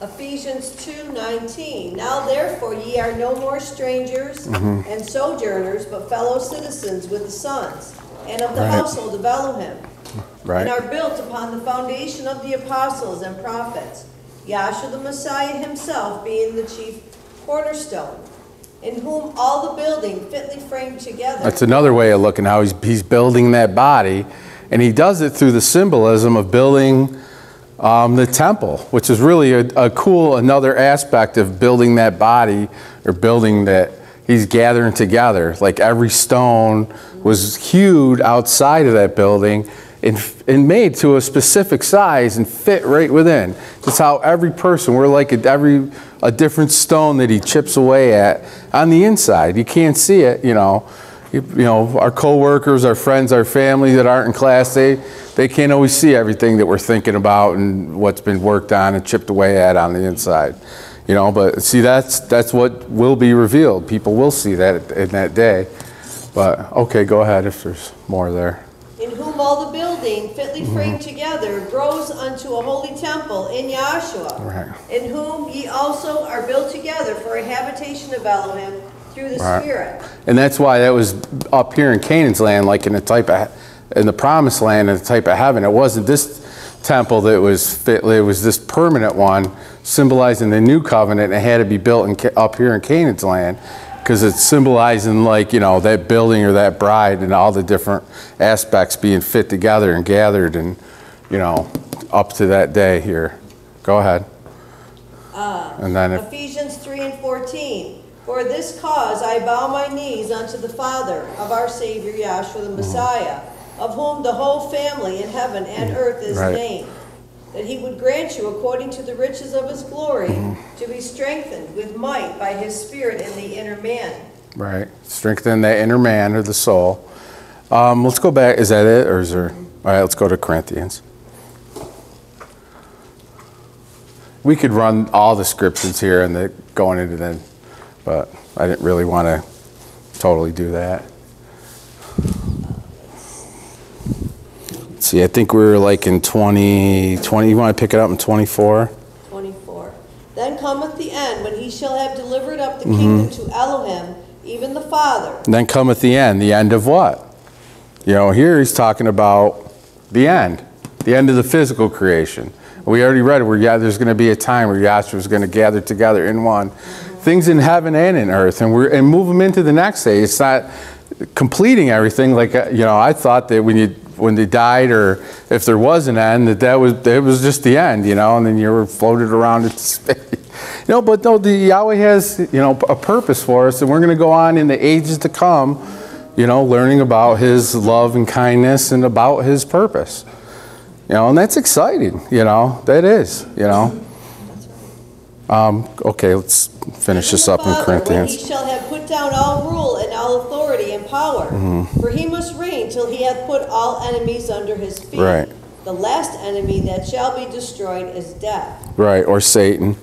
Ephesians 2:19. Now therefore ye are no more strangers Mm-hmm. and sojourners, but fellow citizens with the sons and of the Right. household of Elohim. Right? And are built upon the foundation of the apostles and prophets, Yahshua the Messiah himself being the chief cornerstone, in whom all the building fitly framed together. That's another way of looking how he's, he's building that body. And he does it through the symbolism of building um, the temple, which is really a, a cool, another aspect of building that body or building that he's gathering together. Like every stone was hewed outside of that building and, and made to a specific size and fit right within. That's how every person, we're like a, every, a different stone that he chips away at on the inside. You can't see it, you know. You, you know, our coworkers, our friends, our family that aren't in class, they, they can't always see everything that we're thinking about and what's been worked on and chipped away at on the inside. You know, but see, that's, that's what will be revealed. People will see that in that day. But, okay, go ahead if there's more there. In whom all the building fitly Mm-hmm. framed together grows unto a holy temple in Yahshua, Right. in whom ye also are built together for a habitation of Elohim through the Right. Spirit. And that's why that was up here in Canaan's land, like in the type of, in the promised land, in the type of heaven. It wasn't this temple that was fit, it was this permanent one symbolizing the new covenant. It had to be built in, up here in Canaan's land because it's symbolizing like, you know, that building or that bride and all the different aspects being fit together and gathered and, you know, up to that day here. Go ahead. Uh, and then if, Ephesians 3 and 14. For this cause I bow my knees unto the Father of our Savior Yahshua the mm-hmm. Messiah, of whom the whole family in heaven and mm-hmm. earth is Right. named, that he would grant you according to the riches of his glory to be strengthened with might by his Spirit in the inner man. Right. Strengthen that inner man or the soul. Um, let's go back. Is that it? Or is there? All right, let's go to Corinthians. We could run all the scriptures here and the, going into them, but I didn't really want to totally do that. See, I think we were like in 20, 20 you want to pick it up in 24? 24. Then cometh the end, when he shall have delivered up the Mm-hmm. kingdom to Elohim, even the Father, And then cometh the end. The end of what? You know, here he's talking about the end, the end of the physical creation. We already read it where yeah, there's going to be a time where Yahshua is going to gather together in one things in heaven and in earth, and we're and move them into the next day. It's not completing everything. Like uh, you know, I thought that when you when they died, or if there was an end, that that was that was just the end. You know, and then you were floated around in [laughs] space. You know, but no, the Yahweh has you know a purpose for us, and we're going to go on in the ages to come. You know, learning about His love and kindness and about His purpose. You know, and that's exciting. You know, that is. You know. Um, okay, let's finish this up in Corinthians. He shall have put down all rule and all authority and power, Mm-hmm. for he till he hath put all enemies under his feet. Right. The last enemy that shall be destroyed is death. Right, or Satan,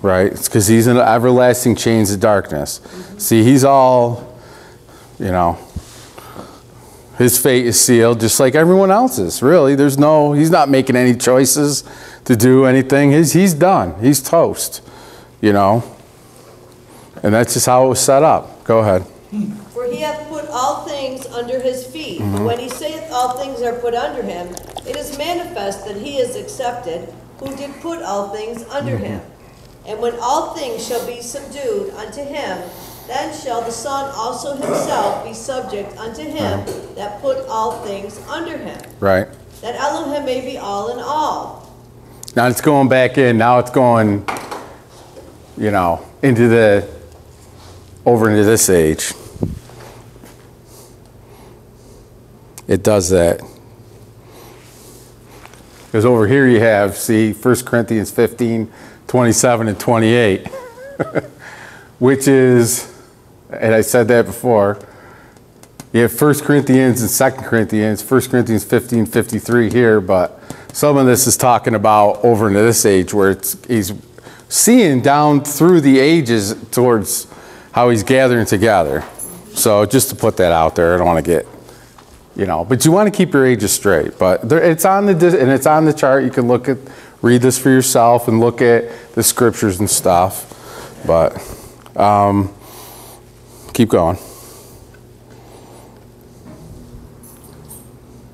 right? It's because he's in everlasting chains of darkness. Mm-hmm. See, he's all, you know, his fate is sealed just like everyone else's, really. There's no, he's not making any choices to do anything. He's, he's done. He's toast, you know? And that's just how it was set up. Go ahead. For he hath all things under his feet. Mm-hmm. When he saith all things are put under him, it is manifest that he is accepted, who did put all things under Mm-hmm. him. And when all things shall be subdued unto him, then shall the Son also himself be subject unto him that put all things under him, Right. that Elohim may be all in all. Now it's going back in. Now it's going, you know, into the, over into this age. It does that. Because over here you have, see, 1 Corinthians 15, 27 and 28, [laughs] which is, and I said that before, you have 1 Corinthians and 2 Corinthians, 1 Corinthians 15, 53 here, but some of this is talking about over into this age where it's, he's seeing down through the ages towards how he's gathering together. So just to put that out there, I don't want to get, you know, but you want to keep your ages straight. But there, it's on the dis- and it's on the chart. You can look at, read this for yourself, and look at the scriptures and stuff. But um, keep going.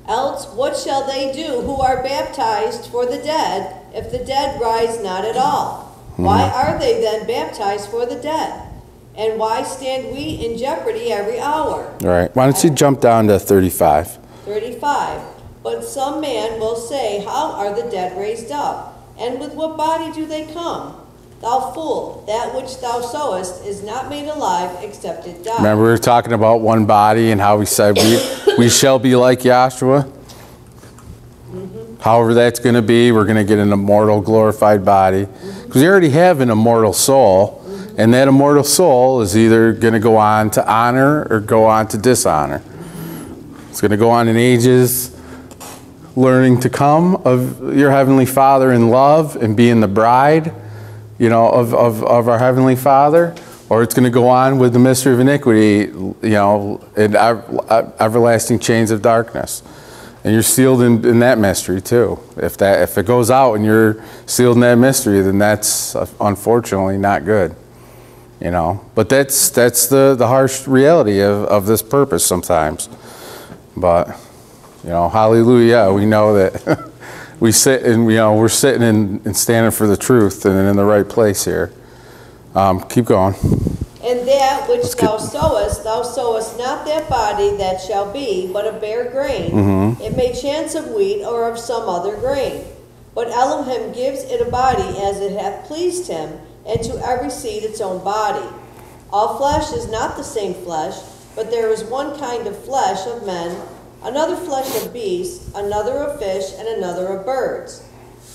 Else what shall they do who are baptized for the dead, if the dead rise not at all? Why are they then baptized for the dead? And why stand we in jeopardy every hour? All right. Why don't you jump down to 35? 35. But some man will say, How are the dead raised up? And with what body do they come? Thou fool, that which thou sowest is not made alive except it die. Remember, we were talking about one body and how we said we, we shall be like Yahshua? Mm-hmm. However, that's going to be, we're going to get an immortal, glorified body. Because we already have an immortal soul, and that immortal soul is either going to go on to honor or go on to dishonor. It's going to go on in ages, learning to come of your Heavenly Father in love and being the bride you know, of, of, of our Heavenly Father, or it's going to go on with the mystery of iniquity, you know, ev- everlasting chains of darkness. And you're sealed in, in that mystery too. If that if it goes out and you're sealed in that mystery, then that's uh, unfortunately not good. You know. But that's that's the, the harsh reality of, of this purpose sometimes. But you know, hallelujah, we know that [laughs] we sit and you know we're sitting and, and standing for the truth and in the right place here. Um, keep going. And that which Let's thou sowest, thou sowest not that body that shall be, but a bare grain. Mm-hmm. It may chance of wheat or of some other grain. But Elohim gives it a body as it hath pleased him, and to every seed its own body. All flesh is not the same flesh, but there is one kind of flesh of men, another flesh of beasts, another of fish, and another of birds.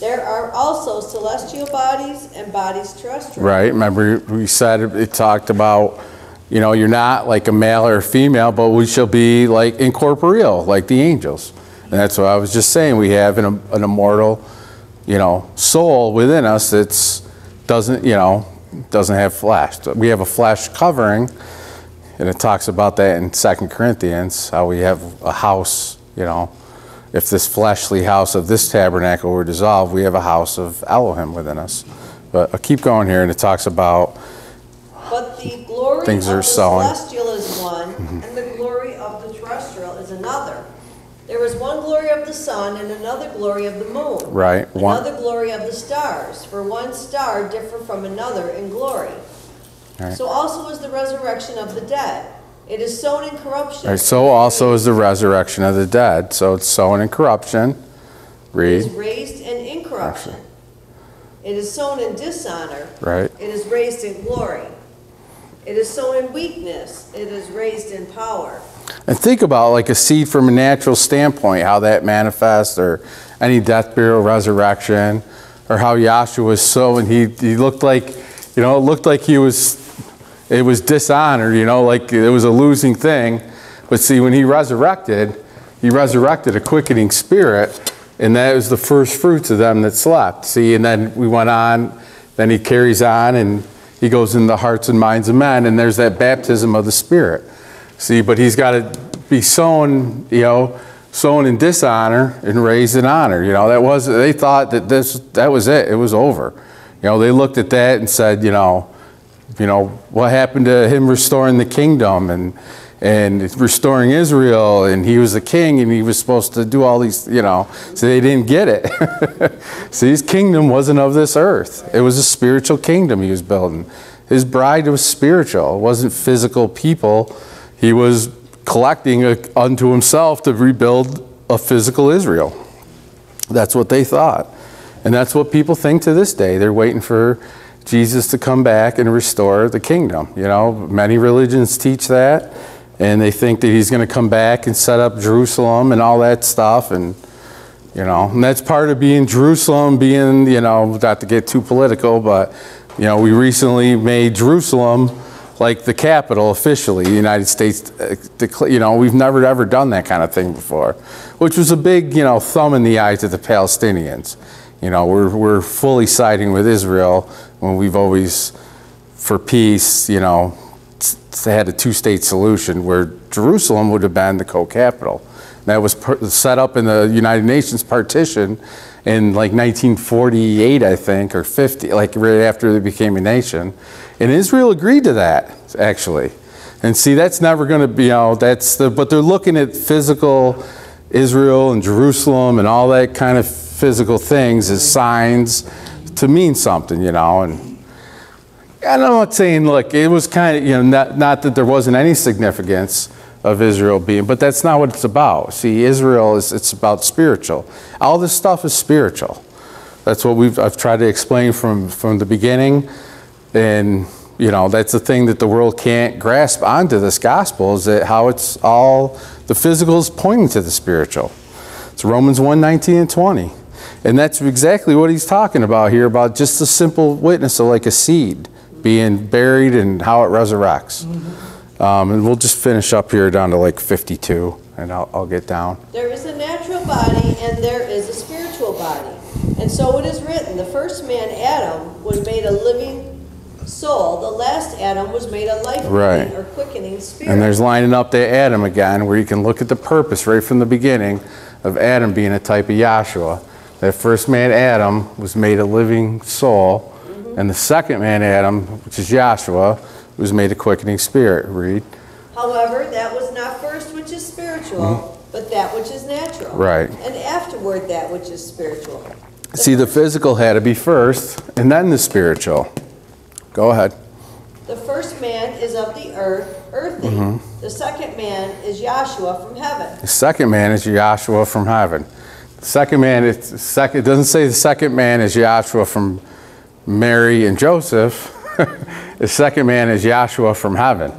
There are also celestial bodies and bodies terrestrial. Right. Remember, we said it, talked about, you know, you're not like a male or a female, but we shall be like incorporeal, like the angels. And that's what I was just saying. We have an, an immortal, you know, soul within us that's doesn't, you know, doesn't have flesh. We have a flesh covering, and it talks about that in Second Corinthians, how we have a house, you know. If this fleshly house of this tabernacle were dissolved, we have a house of Elohim within us. But I'll keep going here, and it talks about But the glory Things of are the sowing. celestial is one, and the glory of the terrestrial is another. There is one glory of the sun, and another glory of the moon. Right, one- Another glory of the stars, for one star differ from another in glory. Right. So also is the resurrection of the dead. It is sown in corruption. Right, so also is the resurrection of the dead. So it's sown in corruption. Read. It is raised in incorruption. It is sown in dishonor. right? It is raised in glory. It is sown in weakness. It is raised in power. And think about like a seed from a natural standpoint, how that manifests, or any death, burial, resurrection. or how Yahshua was so, and he, he looked like, you know, it looked like he was, it was dishonor, you know, like it was a losing thing. But see, when he resurrected, he resurrected a quickening spirit, and that was the first fruits of them that slept. See, and then we went on, then he carries on, and he goes in the hearts and minds of men, and there's that baptism of the Spirit. See, but he's got to be sown, you know, sown in dishonor and raised in honor. You know, that was they thought that this that was it. It was over. You know, they looked at that and said, you know, you know, what happened to him restoring the kingdom and and restoring Israel and he was the king and he was supposed to do all these, you know, so they didn't get it. [laughs] See, his kingdom wasn't of this earth. It was a spiritual kingdom he was building. His bride was spiritual. It wasn't physical people. He was collecting a, unto himself to rebuild a physical Israel. That's what they thought. And that's what people think to this day. They're waiting for Jesus to come back and restore the kingdom. You know, many religions teach that, and they think that he's going to come back and set up Jerusalem and all that stuff. And, you know, and that's part of being Jerusalem, being, you know, not to get too political, but, you know, we recently made Jerusalem like the capital officially, the United States, uh, you know, we've never ever done that kind of thing before, which was a big, you know, thumb in the eyes of the Palestinians. You know, we're, we're fully siding with Israel when we've always, for peace, you know, had a two-state solution where Jerusalem would have been the co-capital. That was set up in the United Nations partition in like 1948, I think, or 50, like right after they became a nation. And Israel agreed to that, actually. And see, that's never going to be, you know, that's the, but they're looking at physical Israel and Jerusalem and all that kind of physical things as signs to mean something, you know. And, and I'm not saying, look, it was kind of, you know, not, not that there wasn't any significance of Israel being, but that's not what it's about. See, Israel is, it's about spiritual. All this stuff is spiritual. That's what we've, I've tried to explain from, from the beginning. And, you know, that's the thing that the world can't grasp onto this gospel is that how it's all, the physical is pointing to the spiritual. It's Romans 1, 19 and 20. And that's exactly what he's talking about here, about just a simple witness of like a seed being buried and how it resurrects. Mm-hmm. Um, and we'll just finish up here down to like 52, and I'll, I'll get down. There is a natural body and there is a spiritual body. And so it is written, the first man, Adam, was made a living soul. The last Adam was made a life-giving Right. or quickening spirit. And there's lining up to Adam again, where you can look at the purpose right from the beginning of Adam being a type of Yahshua. That first man, Adam, was made a living soul, and the second man, Adam, which is Yahshua, was made a quickening spirit. Read. However, that was not first which is spiritual, but that which is natural. Right. And afterward that which is spiritual. See, the physical had to be first, and then the spiritual. Go ahead. The first man is of the earth, earthy. Mm-hmm. The second man is Yahshua from heaven. The second man is Yahshua from heaven. The second man, it's second, it doesn't say the second man is Yahshua from Mary and Joseph. The second man is Yahshua from heaven.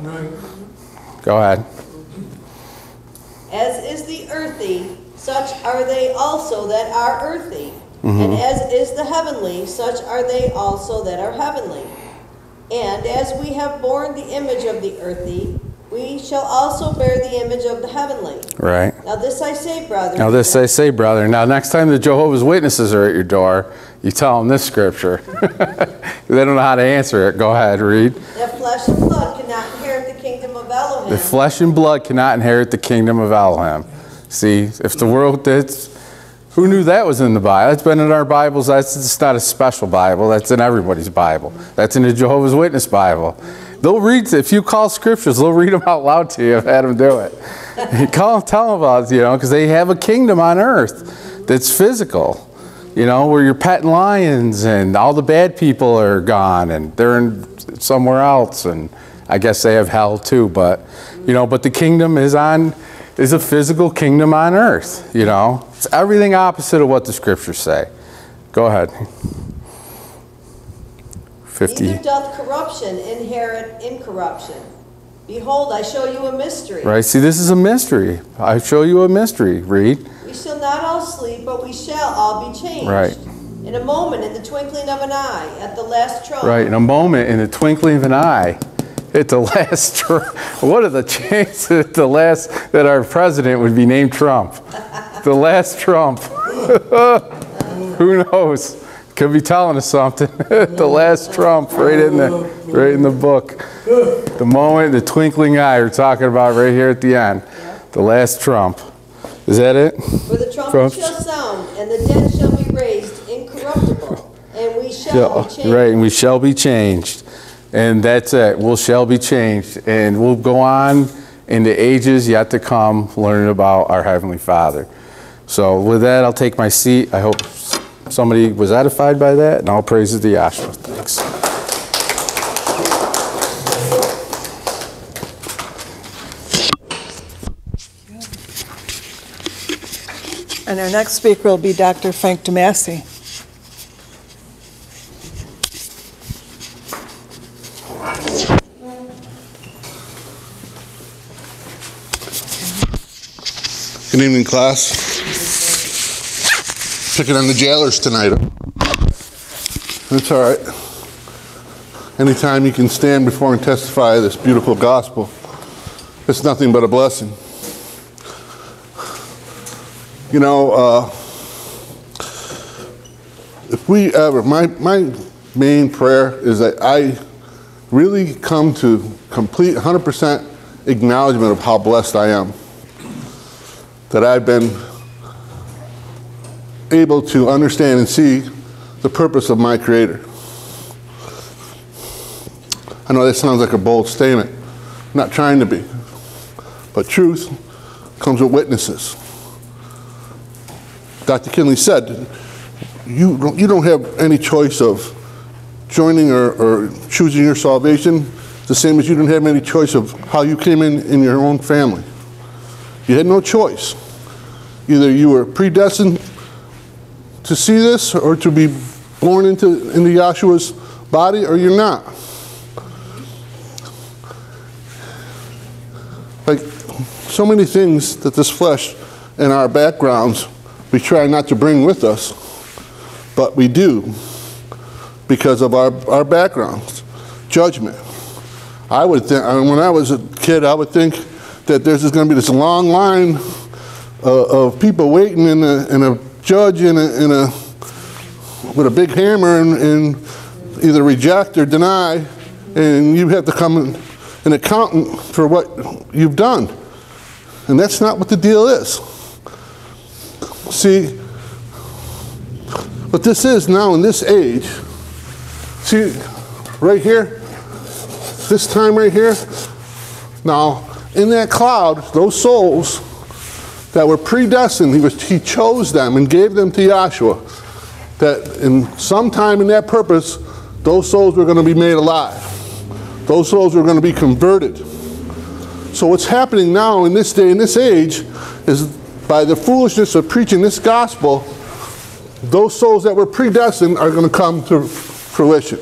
Go ahead. As is the earthy, such are they also that are earthy. Mm-hmm. And as is the heavenly, such are they also that are heavenly. And as we have borne the image of the earthy, we shall also bear the image of the heavenly. Right. Now this I say, brother. Now, this I say, brother. Now, next time the Jehovah's Witnesses are at your door, you tell them this scripture. [laughs] they don't know how to answer it. Go ahead, read. The flesh and blood cannot inherit the kingdom of Elohim. The flesh and blood cannot inherit the kingdom of Elohim. See, if the world did, who knew that was in the Bible? That's been in our Bibles. That's it's not a special Bible. That's in everybody's Bible. That's in the Jehovah's Witness Bible. They'll read if you call scriptures. They'll read them out loud to you. I've [laughs] had them do it. You [laughs] call, tell them about you know because they have a kingdom on earth that's physical. You know where you're petting lions and all the bad people are gone and they're in somewhere else and I guess they have hell too. But you know, but the kingdom is on is a physical kingdom on earth. You know, it's everything opposite of what the scriptures say. Go ahead. Fifty. Neither doth corruption inherit incorruption. Behold, I show you a mystery. Right. See, this is a mystery. I show you a mystery. Read. We shall not all sleep, but we shall all be changed. Right. In a moment, in the twinkling of an eye, at the last trump. Right, in a moment, in the twinkling of an eye, at the [laughs] last, trump. what are the chances at the last that our president would be named Trump? The last Trump. [laughs] Who knows? Could be telling us something. [laughs] the last Trump, right in the, right in the book. The moment, the twinkling eye, we're talking about right here at the end. The last Trump. Is that it? For the trumpet Trump. shall sound, and the dead shall be raised incorruptible, and we shall Yeah, be changed. Right, and we shall be changed. And that's it, we shall be changed. And we'll go on in the ages yet to come, learning about our Heavenly Father. So with that, I'll take my seat. I hope somebody was edified by that, and all praises to Yahshua. Thanks. And our next speaker will be Dr. Frank Tomasi. Good evening, class. Picking on the jailers tonight. That's all right. Anytime you can stand before and testify this beautiful gospel, it's nothing but a blessing. You know, uh, if we ever, my, my main prayer is that I really come to complete 100% acknowledgement of how blessed I am that I've been able to understand and see the purpose of my Creator. I know that sounds like a bold statement. I'm not trying to be. But truth comes with witnesses. Dr. Kinley said, you don't, you don't have any choice of joining or, or choosing your salvation, the same as you didn't have any choice of how you came in in your own family. You had no choice. Either you were predestined to see this or to be born into, into Yahshua's body or you're not. Like so many things that this flesh and our backgrounds we try not to bring with us, but we do because of our, our backgrounds. Judgment. I would think, when I was a kid, I would think that there's just going to be this long line uh, of people waiting and a, a judge in a, in a, with a big hammer and, and either reject or deny, and you have to come an accountant for what you've done. And that's not what the deal is. See, what this is now in this age, see, right here, this time right here, now, in that cloud, those souls that were predestined, he, was, he chose them and gave them to Yahshua. That in some time in that purpose, those souls were going to be made alive. Those souls were going to be converted. So what's happening now in this day, in this age, is by the foolishness of preaching this gospel, those souls that were predestined are going to come to fruition.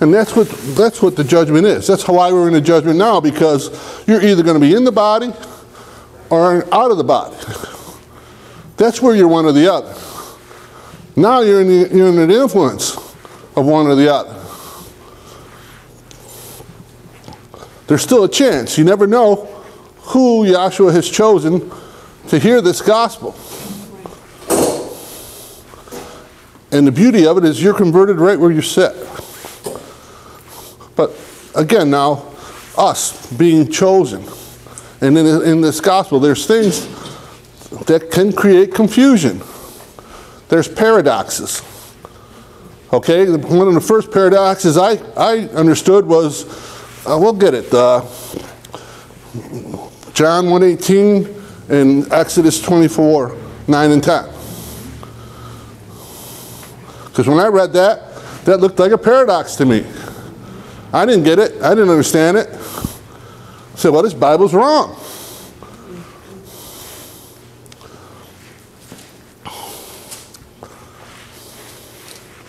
And that's what, that's what the judgment is. That's why we're in the judgment now, because you're either going to be in the body or out of the body. That's where you're one or the other. Now you're in the, you're in the influence of one or the other. There's still a chance. You never know who Yahshua has chosen to hear this gospel. And the beauty of it is you're converted right where you sit. But again, now, us being chosen. And in, in this gospel, there's things that can create confusion. There's paradoxes. Okay, one of the first paradoxes I, I understood was, uh, we'll get it, uh, John 1.18 and Exodus 24, 9 and 10. Because when I read that, that looked like a paradox to me. I didn't get it. I didn't understand it. I said, well, this Bible's wrong.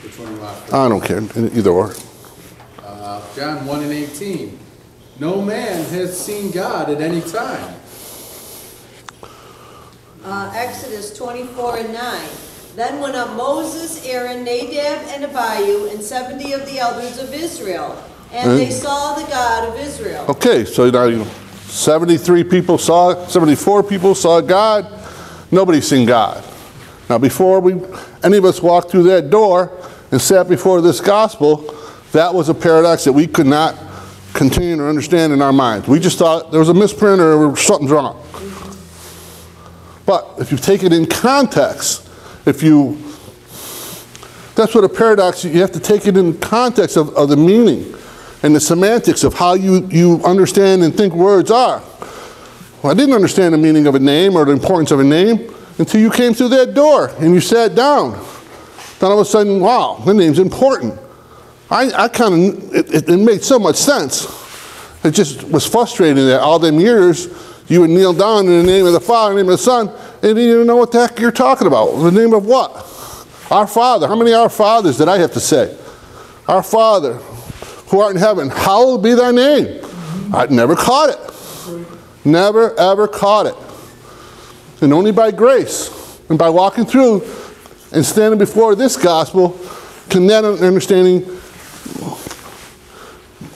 Which one? I don't care, either or. Uh, John 1 and 18. No man has seen God at any time. Uh, Exodus 24 and 9. Then went up Moses, Aaron, Nadab, and Abihu, and seventy of the elders of Israel. And they saw the God of Israel. Okay, so now you, 73 people saw, 74 people saw God. Nobody's seen God. Now, before we, any of us walked through that door and sat before this gospel, that was a paradox that we could not continue to understand in our minds. We just thought there was a misprint or something's wrong. But if you take it in context, if you, that's what a paradox, you have to take it in context of, of the meaning and the semantics of how you, you understand and think words are. Well, I didn't understand the meaning of a name or the importance of a name until you came through that door and you sat down. Then all of a sudden, wow, the name's important. I, I kind of, it, it, it made so much sense. It just was frustrating that all them years you would kneel down in the name of the Father, in the name of the Son, and you didn't know what the heck you're talking about. The name of what? Our Father. How many Our Fathers did I have to say? Our Father, who art in heaven, hallowed be thy name. I never caught it. Never, ever caught it. And only by grace and by walking through and standing before this gospel can that understanding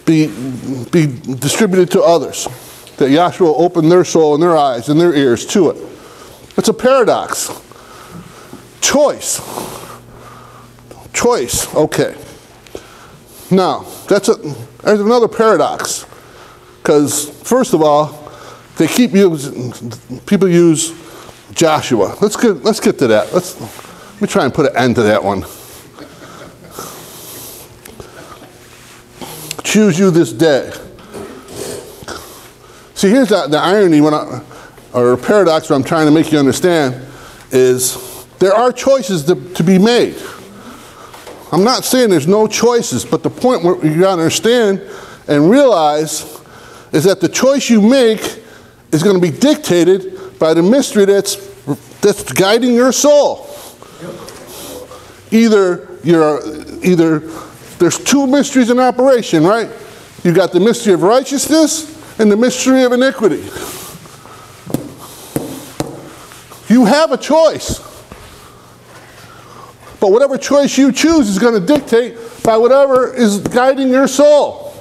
be, be distributed to others. That Yahshua opened their soul and their eyes and their ears to it. It's a paradox. Choice. Choice, okay. Now, that's a, there's another paradox. Because, first of all, they keep using, people use Joshua. Let's get, let's get to that. Let's, let me try and put an end to that one. Choose you this day. See, here's the, the irony, when I, or paradox, what I'm trying to make you understand is there are choices to, to be made. I'm not saying there's no choices, but the point where you got to understand and realize is that the choice you make is going to be dictated by the mystery that's, that's guiding your soul. Either you're, either there's two mysteries in operation, right? You got the mystery of righteousness and the mystery of iniquity. You have a choice. But whatever choice you choose is going to dictate by whatever is guiding your soul.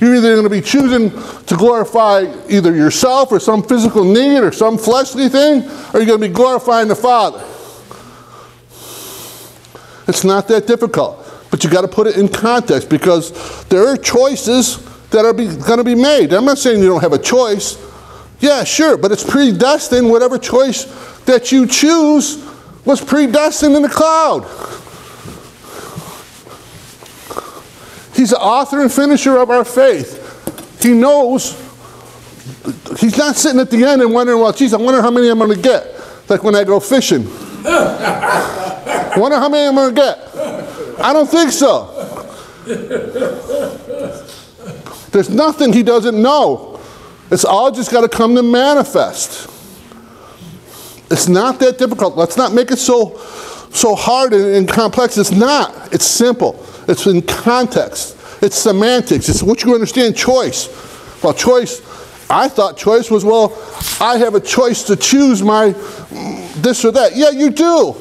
You're either going to be choosing to glorify either yourself or some physical need or some fleshly thing, or you're going to be glorifying the Father. It's not that difficult, but you got to put it in context because there are choices that are going to be made. I'm not saying you don't have a choice. Yeah, sure, but it's predestined. Whatever choice that you choose was predestined in the cloud. He's the author and finisher of our faith. He knows. He's not sitting at the end and wondering, well, geez, I wonder how many I'm going to get. Like when I go fishing. [laughs] Wonder how many I'm going to get. I don't think so. There's nothing he doesn't know. It's all just got to come to manifest. It's not that difficult. Let's not make it so, so hard and, and complex. It's not. It's simple. It's in context. It's semantics. It's what you understand choice. Well, choice, I thought choice was, well, I have a choice to choose my this or that. Yeah, you do.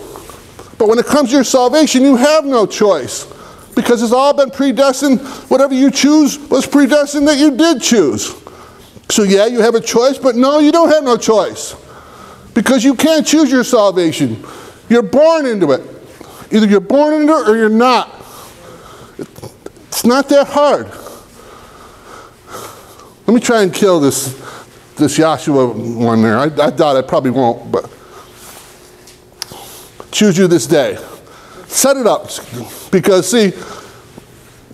But when it comes to your salvation, you have no choice. Because it's all been predestined. Whatever you choose was predestined that you did choose. So, yeah, you have a choice, but no, you don't have no choice. Because you can't choose your salvation. You're born into it. Either you're born into it or you're not. It's not that hard. Let me try and kill this, this Joshua one there. I, I doubt I probably won't, but choose you this day. Set it up. Because, see,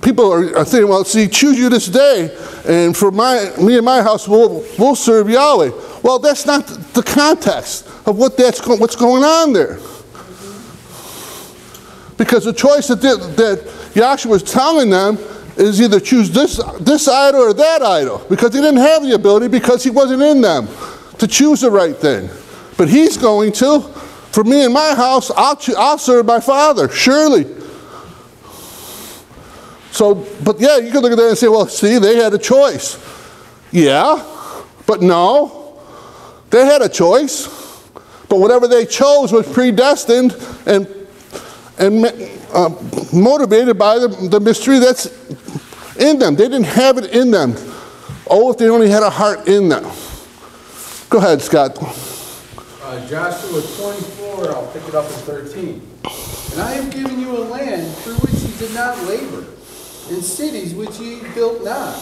people are, are thinking, well, see, choose you this day, and for my, me and my house, we'll, we'll serve Yahweh. Well, that's not the context of what that's go, what's going on there. Because the choice that, the, that Yahshua was telling them is either choose this, this idol or that idol. Because he didn't have the ability because he wasn't in them to choose the right thing. But he's going to. For me and my house, I'll, I'll serve my father, surely. So, but yeah, you can look at that and say, well, see, they had a choice. Yeah, but no, they had a choice. But whatever they chose was predestined and and uh, motivated by the, the mystery that's in them. They didn't have it in them. Oh, if they only had a heart in them. Go ahead, Scott. Uh, Joshua 24, I'll pick it up in 13. And I have given you a land through which ye did not labor, and cities which ye built not.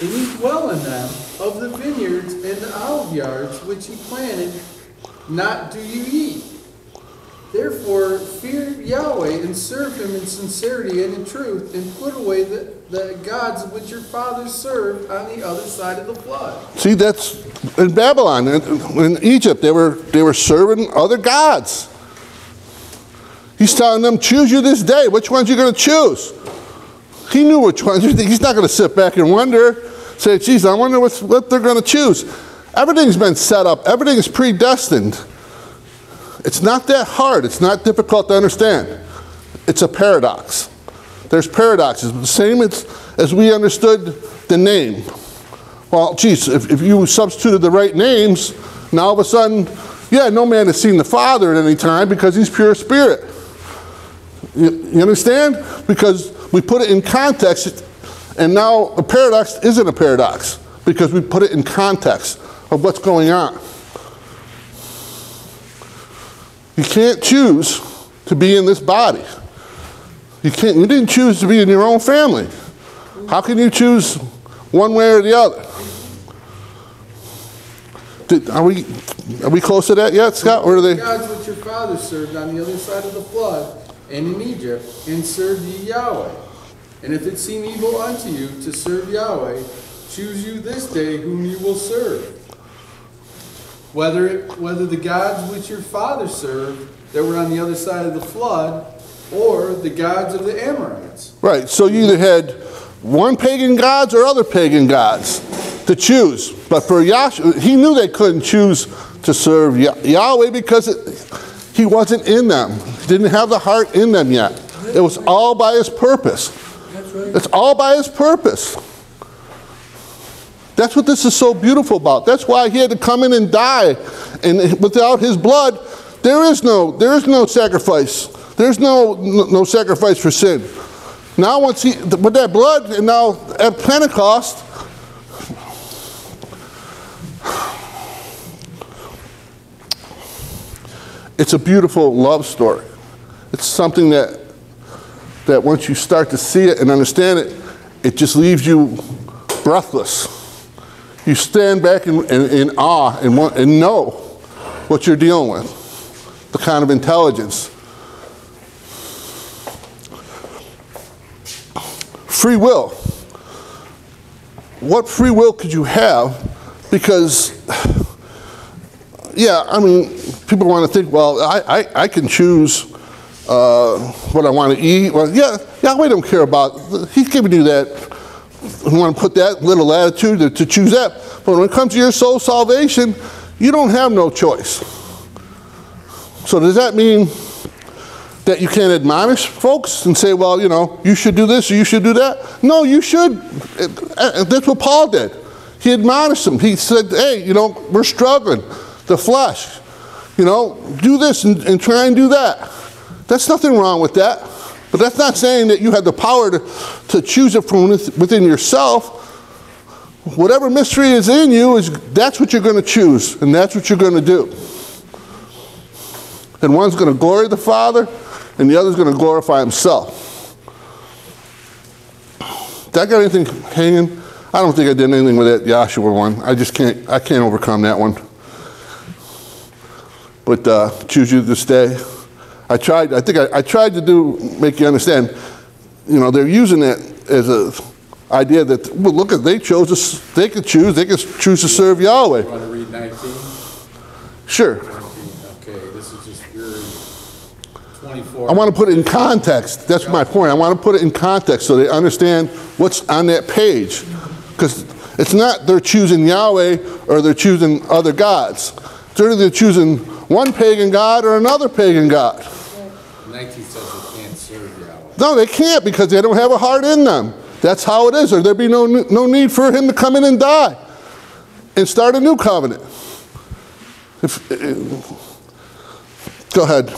And ye dwell in them, of the vineyards and the olive yards which ye planted, not do you eat. Therefore, fear Yahweh and serve him in sincerity and in truth, and put away the, the gods which your fathers served on the other side of the flood. See, that's in Babylon, in, in Egypt, they were, they were serving other gods. He's telling them, choose you this day. Which ones you going to choose? He knew which ones. [laughs] He's not going to sit back and wonder, say, geez, I wonder what they're going to choose. Everything's been set up. Everything is predestined. It's not that hard. It's not difficult to understand. It's a paradox. There's paradoxes. The same as, as we understood the name. Well, geez, if, if you substituted the right names, now all of a sudden, yeah, no man has seen the Father at any time because he's pure spirit. You, you understand? Because we put it in context, and now a paradox isn't a paradox because we put it in context of what's going on. You can't choose to be in this body. You can't. You didn't choose to be in your own family. How can you choose one way or the other? Did, are we are we close to that yet, Scott? Or are they? gods your fathers served on the other side of the flood and in Egypt, and served ye Yahweh. And if it seem evil unto you to serve Yahweh, choose you this day whom you will serve. Whether, it, whether the gods which your father served that were on the other side of the flood, or the gods of the Amorites. Right. So you either had one pagan gods or other pagan gods to choose. But for Yahshua, he knew they couldn't choose to serve Yah- Yahweh because it, he wasn't in them. He didn't have the heart in them yet. It was all by his purpose. It's all by his purpose. That's what this is so beautiful about. That's why he had to come in and die. And without his blood, there is no there is no sacrifice. There's no no, sacrifice for sin. Now once he with that blood and now at Pentecost it's a beautiful love story. It's something that that once you start to see it and understand it, it just leaves you breathless. You stand back in, in, in awe and, want, and know what you're dealing with, the kind of intelligence. Free will. What free will could you have? Because, yeah, I mean, people want to think, well, I, I, I can choose uh, what I want to eat. Well, yeah, Yahweh don't care about, he's giving you that you want to put that little latitude to, to choose that. But when it comes to your soul salvation, you don't have no choice. So does that mean that you can't admonish folks and say, well, you know, you should do this or you should do that? No, you should. That's what Paul did. He admonished them. He said, hey, you know, we're struggling. The flesh. You know, do this and, and try and do that. That's nothing wrong with that. But that's not saying that you have the power to, to choose it from within yourself. Whatever mystery is in you is that's what you're going to choose, and that's what you're going to do. And one's going to glory the Father, and the other's going to glorify himself. Did I got anything hanging? I don't think I did anything with that Joshua one. I just can't. I can't overcome that one. But uh, choose you this day. I tried. I think I, I tried to do make you understand. You know, they're using it as a idea that well, look at they chose. To, they could choose. They could choose to serve Yahweh. Want to read 19? Sure. 19, okay, this is just your 24. I want to put it in context. That's my point. I want to put it in context so they understand what's on that page. Because it's not they're choosing Yahweh or they're choosing other gods. It's either They're choosing one pagan god or another pagan god. 19 says you can't serve Yahweh. No, they can't because they don't have a heart in them. That's how it is, or there'd be no, no need for him to come in and die and start a new covenant. If, uh, go ahead,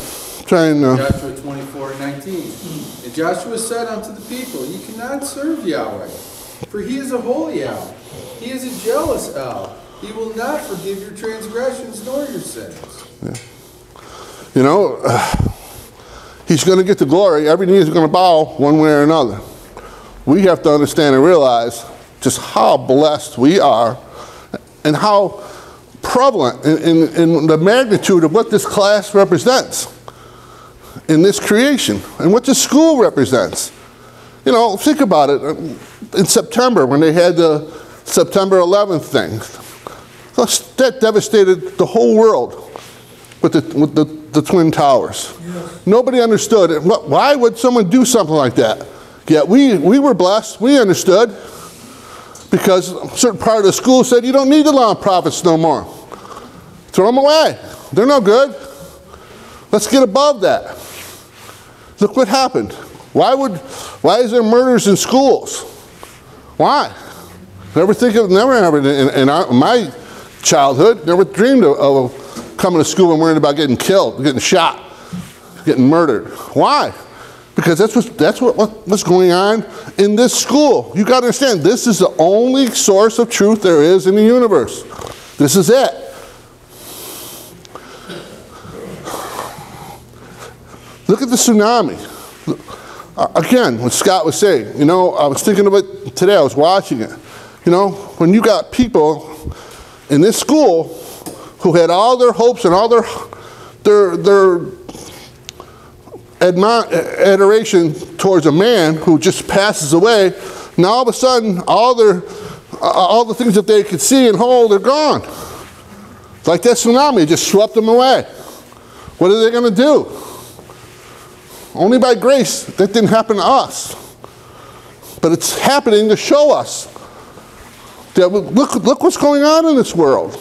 trying to, Joshua 24, 19. And Joshua said unto the people, You cannot serve Yahweh, for he is a holy El. He is a jealous El. He will not forgive your transgressions nor your sins. Yeah. you know, he's going to get the glory. Every knee is going to bow one way or another. We have to understand and realize just how blessed we are and how prevalent in, in, in the magnitude of what this class represents in this creation and what the school represents. You know, think about it. In September, when they had the September 11th thing, that devastated the whole world with the, with the, the Twin Towers. Nobody understood it. Why would someone do something like that? Yet we, we were blessed, we understood, because a certain part of the school said, you don't need the law of prophets no more. Throw them away. They're no good. Let's get above that. Look what happened. Why would, why is there murders in schools? Why? Never think of, never happened in, in our, my childhood. Never dreamed of, of coming to school and worrying about getting killed, getting shot, getting murdered. Why? Because that's what, that's what, what what's going on in this school. You got to understand, this is the only source of truth there is in the universe. This is it. Look at the tsunami. Again, what Scott was saying, you know, I was thinking it today, I was watching it. You know, when you got people in this school who had all their hopes and all their, their, their adoration towards a man who just passes away, now all of a sudden, all their, all the things that they could see and hold are gone. Like that tsunami just swept them away. What are they going to do? Only by grace. That didn't happen to us. But it's happening to show us that look, look what's going on in this world.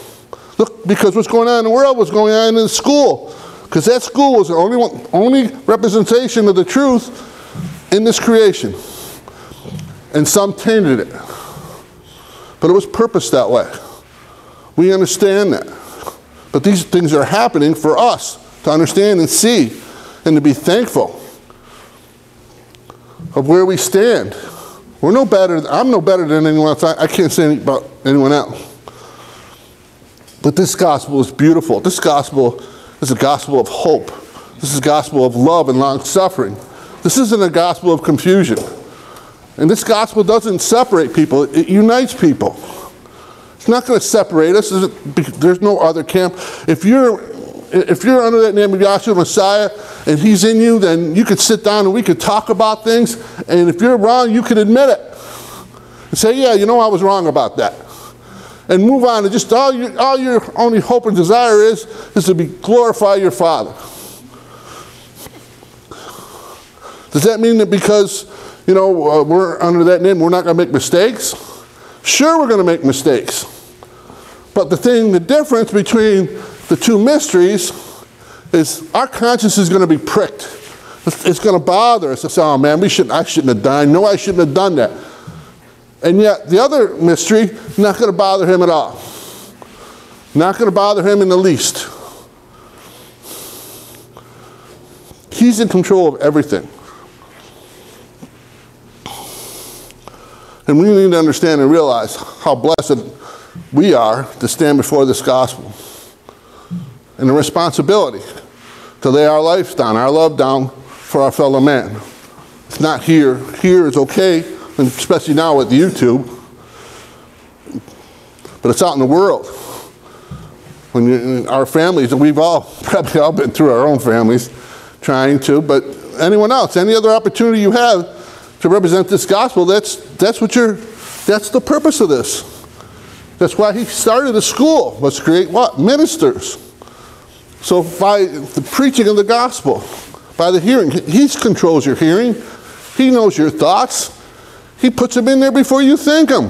Look, because what's going on in the world what's going on in the school. Because that school was the only, one, only representation of the truth in this creation. And some tainted it. But it was purposed that way. We understand that. But these things are happening for us to understand and see and to be thankful of where we stand. We're no better, I'm no better than anyone else. I, I can't say anything about anyone else. But this gospel is beautiful. This gospel is a gospel of hope. This is a gospel of love and long suffering. This isn't a gospel of confusion. And this gospel doesn't separate people, it unites people. It's not going to separate us. There's- There's no other camp. If you're if you're under that name of Yahshua Messiah and he's in you, then you could sit down and we could talk about things. And if you're wrong, you can admit it. And say, yeah, you know I was wrong about that. And move on. And just all your all your only hope and desire is is to be glorify your Father. Does that mean that because you know uh, we're under that name, we're not going to make mistakes? Sure, we're going to make mistakes. But the thing, the difference between the two mysteries is our conscience is going to be pricked. It's, it's going to bother us. It's, oh man, we shouldn't, I shouldn't have done. No, I shouldn't have done that. And yet, the other mystery, not going to bother him at all. Not going to bother him in the least. He's in control of everything. And we need to understand and realize how blessed we are to stand before this gospel. And the responsibility to lay our lives down, our love down for our fellow man. It's not here. Here is okay, and especially now with YouTube. But it's out in the world. When you, our families, and we've all [laughs] probably all been through our own families trying to, but anyone else, any other opportunity you have to represent this gospel, that's that's what you're that's the purpose of this. That's why he started a school, was to create what? Ministers. So by the preaching of the gospel, by the hearing, he controls your hearing. He knows your thoughts. He puts them in there before you think them.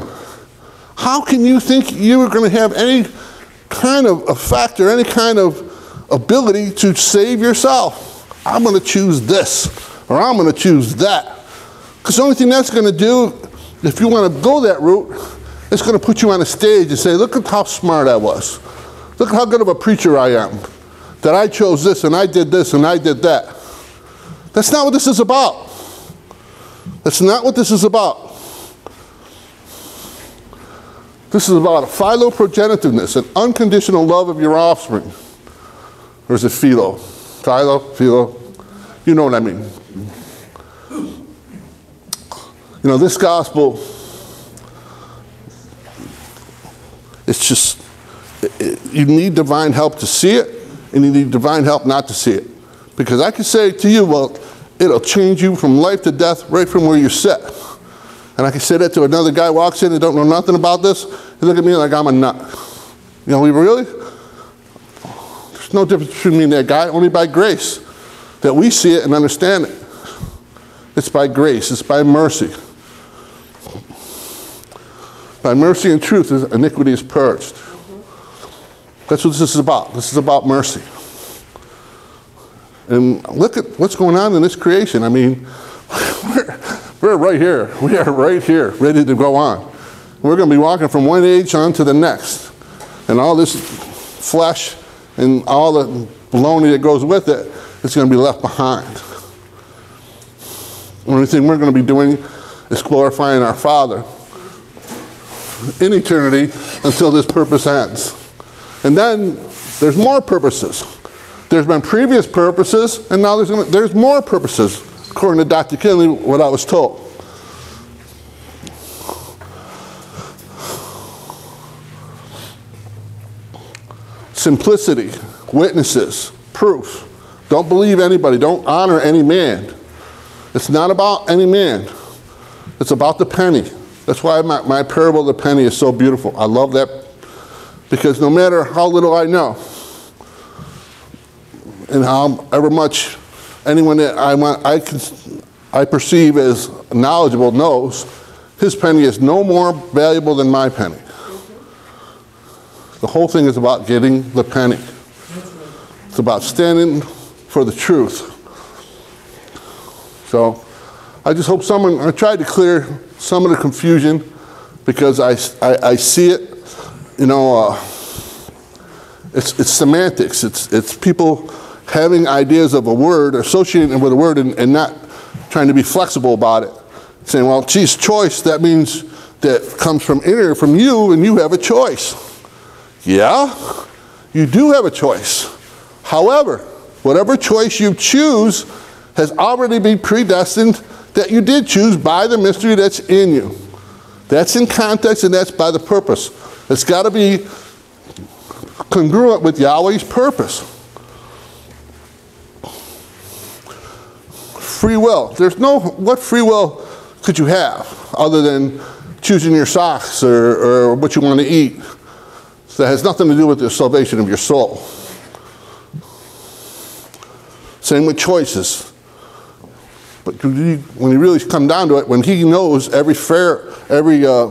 How can you think you are going to have any kind of effect or any kind of ability to save yourself? I'm going to choose this or I'm going to choose that. Because the only thing that's going to do, if you want to go that route, it's going to put you on a stage and say, look at how smart I was. Look at how good of a preacher I am. that I chose this and I did this and I did that. That's not what this is about. That's not what this is about. This is about philoprogenitiveness, an unconditional love of your offspring. Or is it philo? Philo? Philo? You know what I mean. You know, this gospel, it's just, it- it- you need divine help to see it, and you need divine help not to see it. Because I can say to you, well, it'll change you from life to death right from where you're set. And I can say that to another guy walks in and don't know nothing about this. He look at me like I'm a nut. You know, we really? There's no difference between me and that guy, only by grace that we see it and understand it. It's by grace, it's by mercy. By mercy and truth, iniquity is purged. That's what this is about. This is about mercy. And look at what's going on in this creation. I mean, [laughs] we're, we're right here. We are right here, ready to go on. We're going to be walking from one age on to the next. And all this flesh and all the baloney that goes with it is going to be left behind. The only thing we're going to be doing is glorifying our Father in eternity until this purpose ends. And then there's more purposes. There's been previous purposes, and now there's, gonna, there's more purposes, according to Dr. Kinley, what I was told. Simplicity, witnesses, proof. Don't believe anybody, don't honor any man. It's not about any man, it's about the penny. That's why my, my parable of the penny is so beautiful. I love that because no matter how little I know, and however much anyone that I, want, I, can, I perceive as knowledgeable knows, his penny is no more valuable than my penny. The whole thing is about getting the penny. It's about standing for the truth. So I just hope someone, I tried to clear some of the confusion because I, I, I see it, you know, uh, it's, it's semantics. It's, it's people having ideas of a word, associating it with a word, and, and not trying to be flexible about it. Saying, well, geez, choice, that means that comes from inner, from you, and you have a choice. Yeah, you do have a choice. However, whatever choice you choose has already been predestined that you did choose by the mystery that's in you. That's in context and that's by the purpose. It's got to be congruent with Yahweh's purpose. Free will. There's no, what free will could you have other than choosing your socks or, or what you want to eat? That has nothing to do with the salvation of your soul. Same with choices. But when you- really come down to it, when he knows every fair, every uh,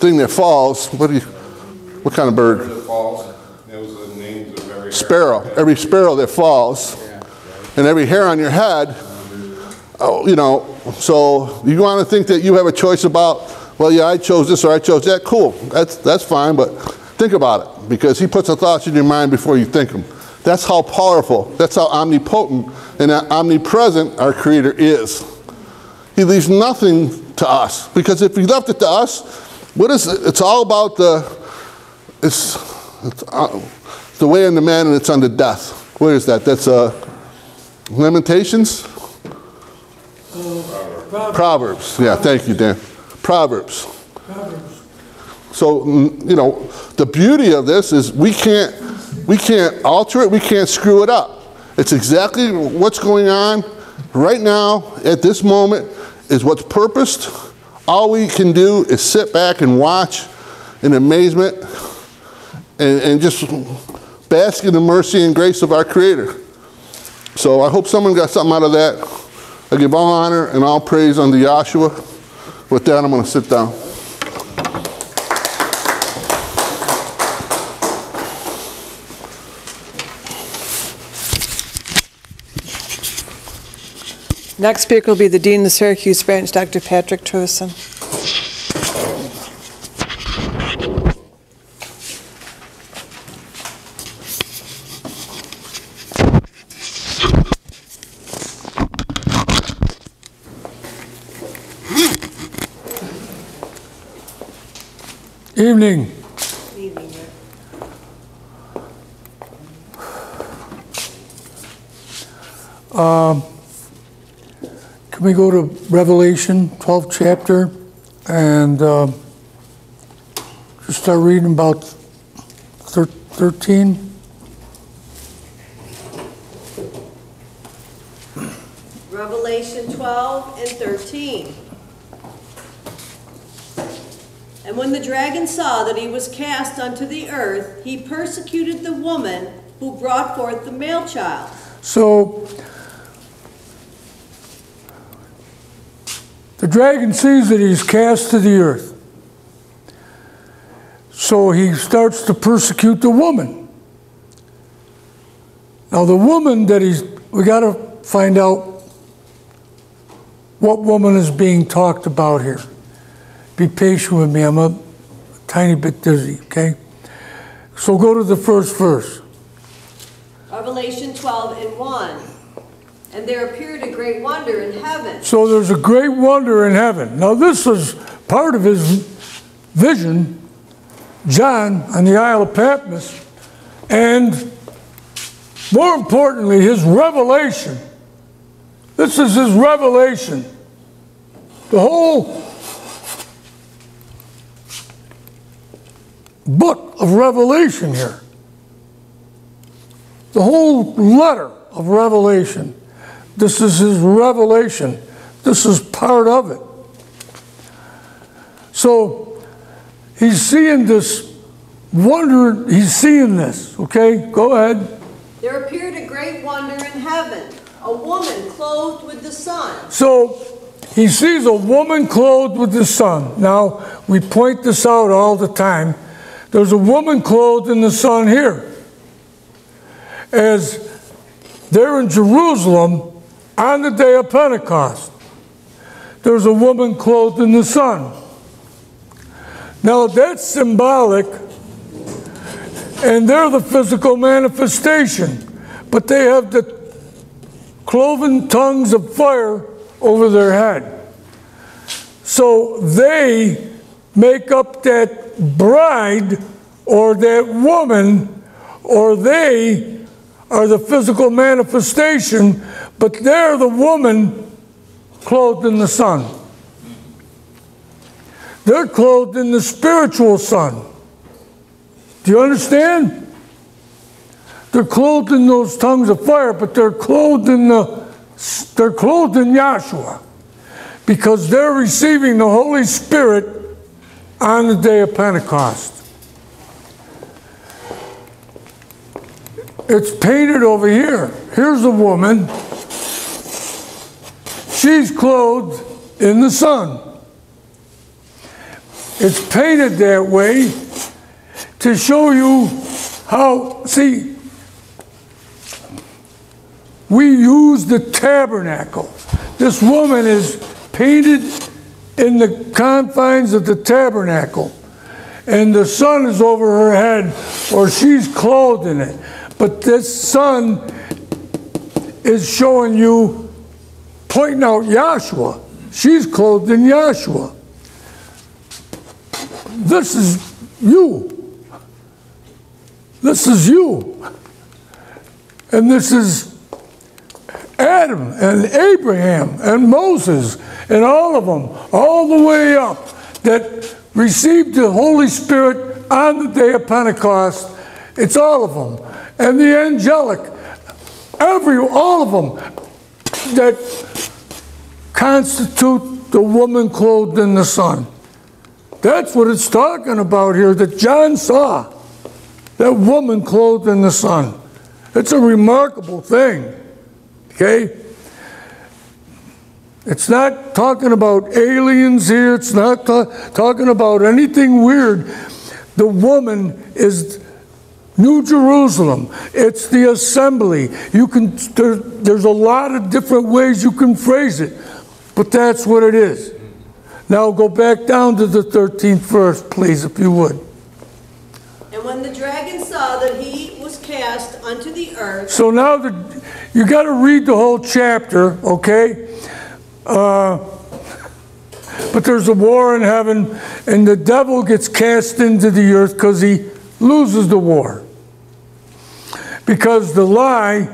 thing that falls, what you, what kind of bird? Falls, those are the names of every. Sparrow. Every sparrow that falls, and every hair on your head. Oh, you know, so you want to think that you have a choice about, well, yeah, I chose this or I chose that. Cool, that's that's fine, but think about it because he puts the thoughts in your mind before you think them. That's how powerful, that's how omnipotent and omnipresent our Creator is. He leaves nothing to us because if he left it to us, what is it? It's all about the it's, it's uh, the way unto man and it's unto death. Where is that? That's uh, Lamentations. Proverbs. Yeah, thank you, Dan. Proverbs. So mm, you know, the beauty of this is we can't we can't alter it. We can't screw it up. It's exactly what's going on right now at this moment is what's purposed. All we can do is sit back and watch in amazement and, and just bask in the mercy and grace of our Creator. So I hope someone got something out of that. I give all honor and all praise unto Yahshua. With that, I'm going to sit down. Next speaker will be the Dean of the Syracuse Branch, Dr. Patrick Trevison. Evening. Rick. Can we go to Revelation, 12th chapter, and uh, just start reading about 13? Revelation 12 and 13. And when the dragon saw that he was cast unto the earth, he persecuted the woman who brought forth the male child. So the dragon sees that he's cast to the earth. So he starts to persecute the woman. Now, the woman that he's, we got to find out what woman is being talked about here. Be patient with me, I'm a tiny bit dizzy, okay? So go to the first verse. Revelation 12 and 1. And there appeared a great wonder in heaven. So there's a great wonder in heaven. Now, this is part of his vision, John on the Isle of Patmos, and more importantly, his revelation. This is his revelation. The whole book of Revelation here. The whole letter of Revelation. This is his revelation. This is part of it. So he's seeing this wonder, he's seeing this, okay? Go ahead. There appeared a great wonder in heaven, a woman clothed with the sun. So he sees a woman clothed with the sun. Now, we point this out all the time. There's a woman clothed in the sun here. As they're in Jerusalem on the day of Pentecost, there's a woman clothed in the sun. Now, that's symbolic, and they're the physical manifestation, but they have the cloven tongues of fire over their head. So they make up that bride or that woman, or they are the physical manifestation, but they're the woman clothed in the sun. They're clothed in the spiritual sun. Do you understand? They're clothed in those tongues of fire, but they're clothed in the they're clothed in Yahshua because they're receiving the Holy Spirit on the day of Pentecost. It's painted over here. Here's a woman. She's clothed in the sun. It's painted that way to show you how, see, we use the tabernacle. This woman is painted in the confines of the tabernacle, and the sun is over her head, or she's clothed in it. But this sun is showing you, pointing out Yahshua. She's clothed in Yahshua. This is you. This is you. And this is Adam and Abraham and Moses and all of them, all the way up, that received the Holy Spirit on the day of Pentecost. It's all of them. And the angelic, every, all of them that constitute the woman clothed in the sun. That's what it's talking about here that John saw. That woman clothed in the sun. It's a remarkable thing. Okay? It's not talking about aliens here. It's not ta- talking about anything weird. The woman is New Jerusalem. It's the assembly. You can there, there's a lot of different ways you can phrase it, but that's what it is. Now go back down to the 13th verse, please, if you would. And when the dragon saw that he was cast unto the earth, So now the, you got to read the whole chapter, okay? Uh, but there's a war in heaven, and the devil gets cast into the earth because he loses the war. Because the lie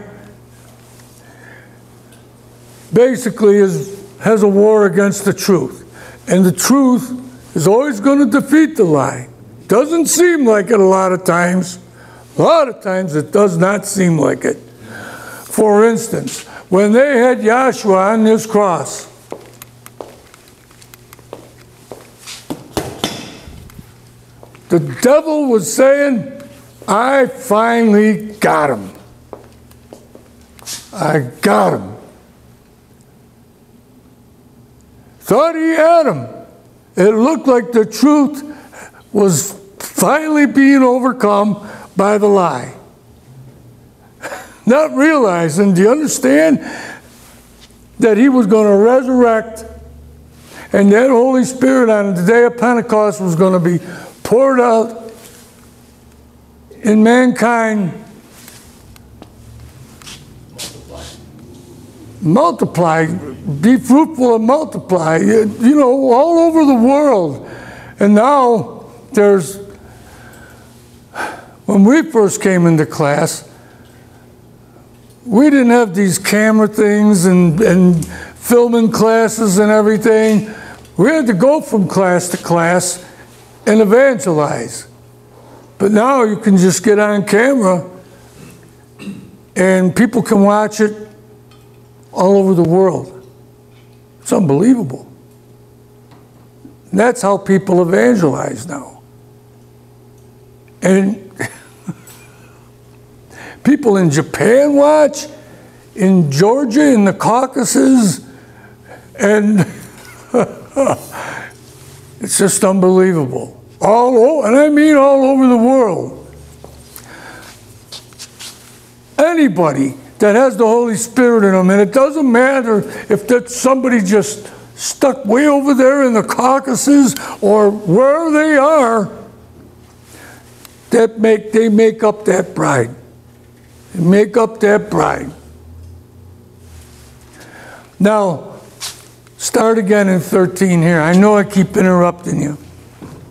basically is, has a war against the truth. And the truth is always going to defeat the lie. Doesn't seem like it a lot of times. A lot of times it does not seem like it. For instance, when they had Yahshua on this cross, the devil was saying, I finally got him. I got him. Thought he had him. It looked like the truth was finally being overcome by the lie. Not realizing, do you understand? That he was going to resurrect and that Holy Spirit on the day of Pentecost was going to be poured out in mankind. Multiply, be fruitful and multiply, you you know, all over the world. And now there's, when we first came into class, we didn't have these camera things and, and filming classes and everything. We had to go from class to class and evangelize. But now you can just get on camera and people can watch it all over the world. It's unbelievable. And that's how people evangelize now. And people in Japan watch, in Georgia, in the Caucasus, and [laughs] it's just unbelievable. All over, and I mean all over the world. Anybody that has the Holy Spirit in them, and it doesn't matter if that's somebody just stuck way over there in the Caucasus or where they are, that make they make up that bride. Make up that bride. Now, start again in 13 here. I know I keep interrupting you.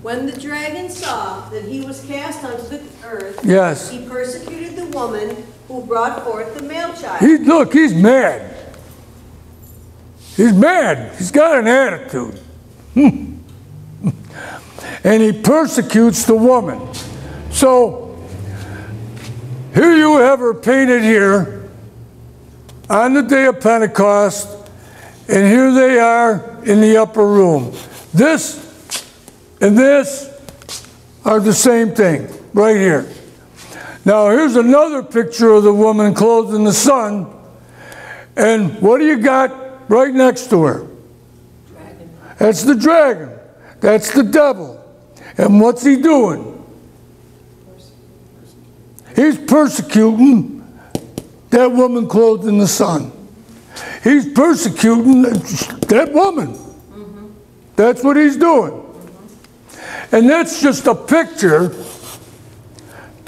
When the dragon saw that he was cast onto the earth, Yes. he persecuted the woman who brought forth the male child. He, look, he's mad. He's mad. He's got an attitude. Hmm. [laughs] and he persecutes the woman. So, here you have her painted here on the day of Pentecost, and here they are in the upper room. This and this are the same thing, right here. Now, here's another picture of the woman clothed in the sun. And what do you got right next to her? That's the dragon. That's the devil. And what's he doing? He's persecuting that woman clothed in the sun. He's persecuting that woman. Mm-hmm. That's what he's doing. Mm-hmm. And that's just a picture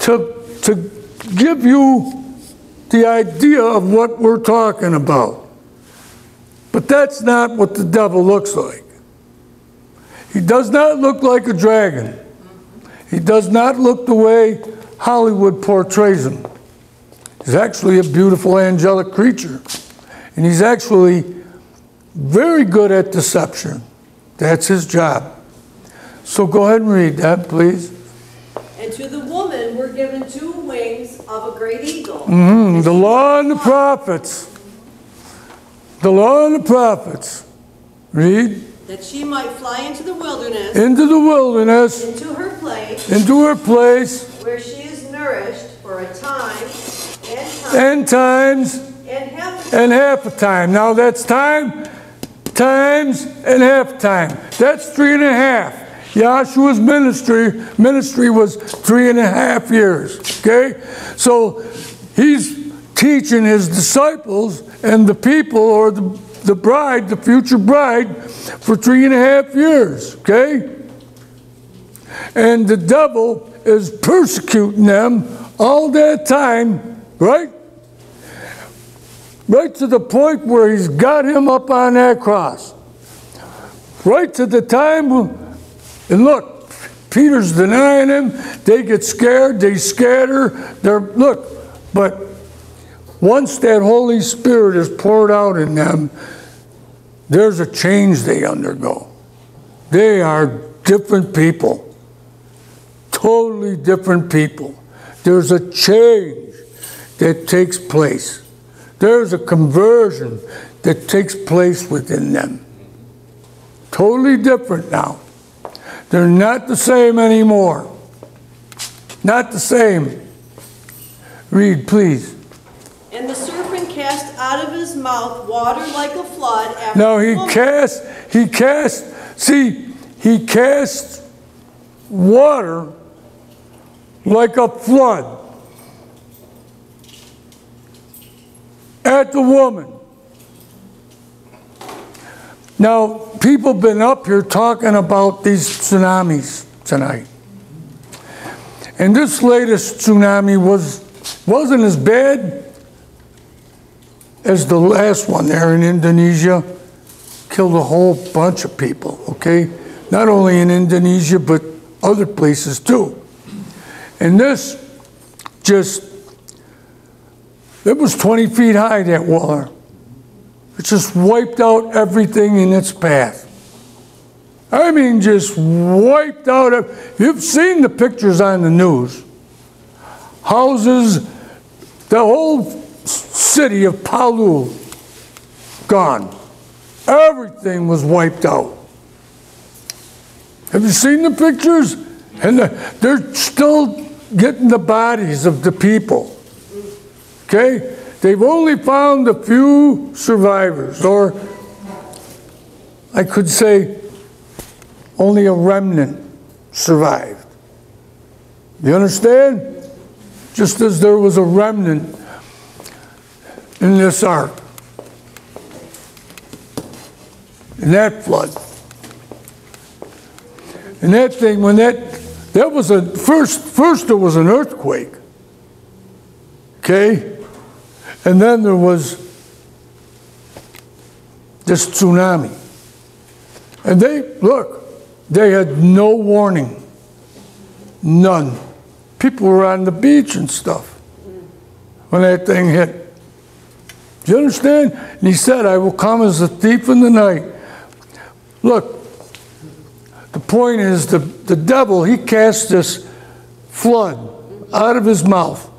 to, to give you the idea of what we're talking about. But that's not what the devil looks like. He does not look like a dragon. Mm-hmm. He does not look the way Hollywood portrays him. He's actually a beautiful angelic creature. And he's actually very good at deception. That's his job. So go ahead and read that, please. And to the woman were given two wings of a great eagle. Mm -hmm. the law and the prophets. The law and the prophets. Read. That she might fly into the wilderness, Into the wilderness, into her place, into her place, where she nourished for a time and time and times and half and half a time. Now that's time, times, and half time. That's three and a half. Yahshua's ministry ministry was three and a half years. Okay, so he's teaching his disciples and the people, or the, the bride, the future bride, for three and a half years. Okay, and the devil is persecuting them all that time, right? Right to the point where he's got him up on that cross. right to the time, and look, Peter's denying him. They get scared, they scatter. They're, look, but once that Holy Spirit is poured out in them, there's a change they undergo. They are different people, totally different people. There's a change that takes place. There's a conversion that takes place within them. Totally different now. They're not the same anymore. Not the same. Read, please. And the serpent cast out of his mouth water like a flood after Now he cast, he cast, see, he cast water like a flood at the woman. Now, people have been up here talking about these tsunamis tonight. And this latest tsunami was, wasn't as bad as the last one there in Indonesia. Killed a whole bunch of people, okay? Not only in Indonesia, but other places too. And this just, it was 20 feet high, that water. It just wiped out everything in its path. I mean, just wiped out. You've seen the pictures on the news. Houses, the whole city of Palu gone. Everything was wiped out. Have you seen the pictures? And the- they're still getting the bodies of the people. Okay? They've only found a few survivors, or I could say only a remnant survived. You understand? Just as there was a remnant in this ark, in that flood. And that thing, when that, that was a, first, first there was an earthquake. Okay? And then there was this tsunami. And they, look, they had no warning. None. People were on the beach and stuff when that thing hit. Do you understand? And he said, I will come as a thief in the night. Look, the point is the, the devil, he cast this flood out of his mouth.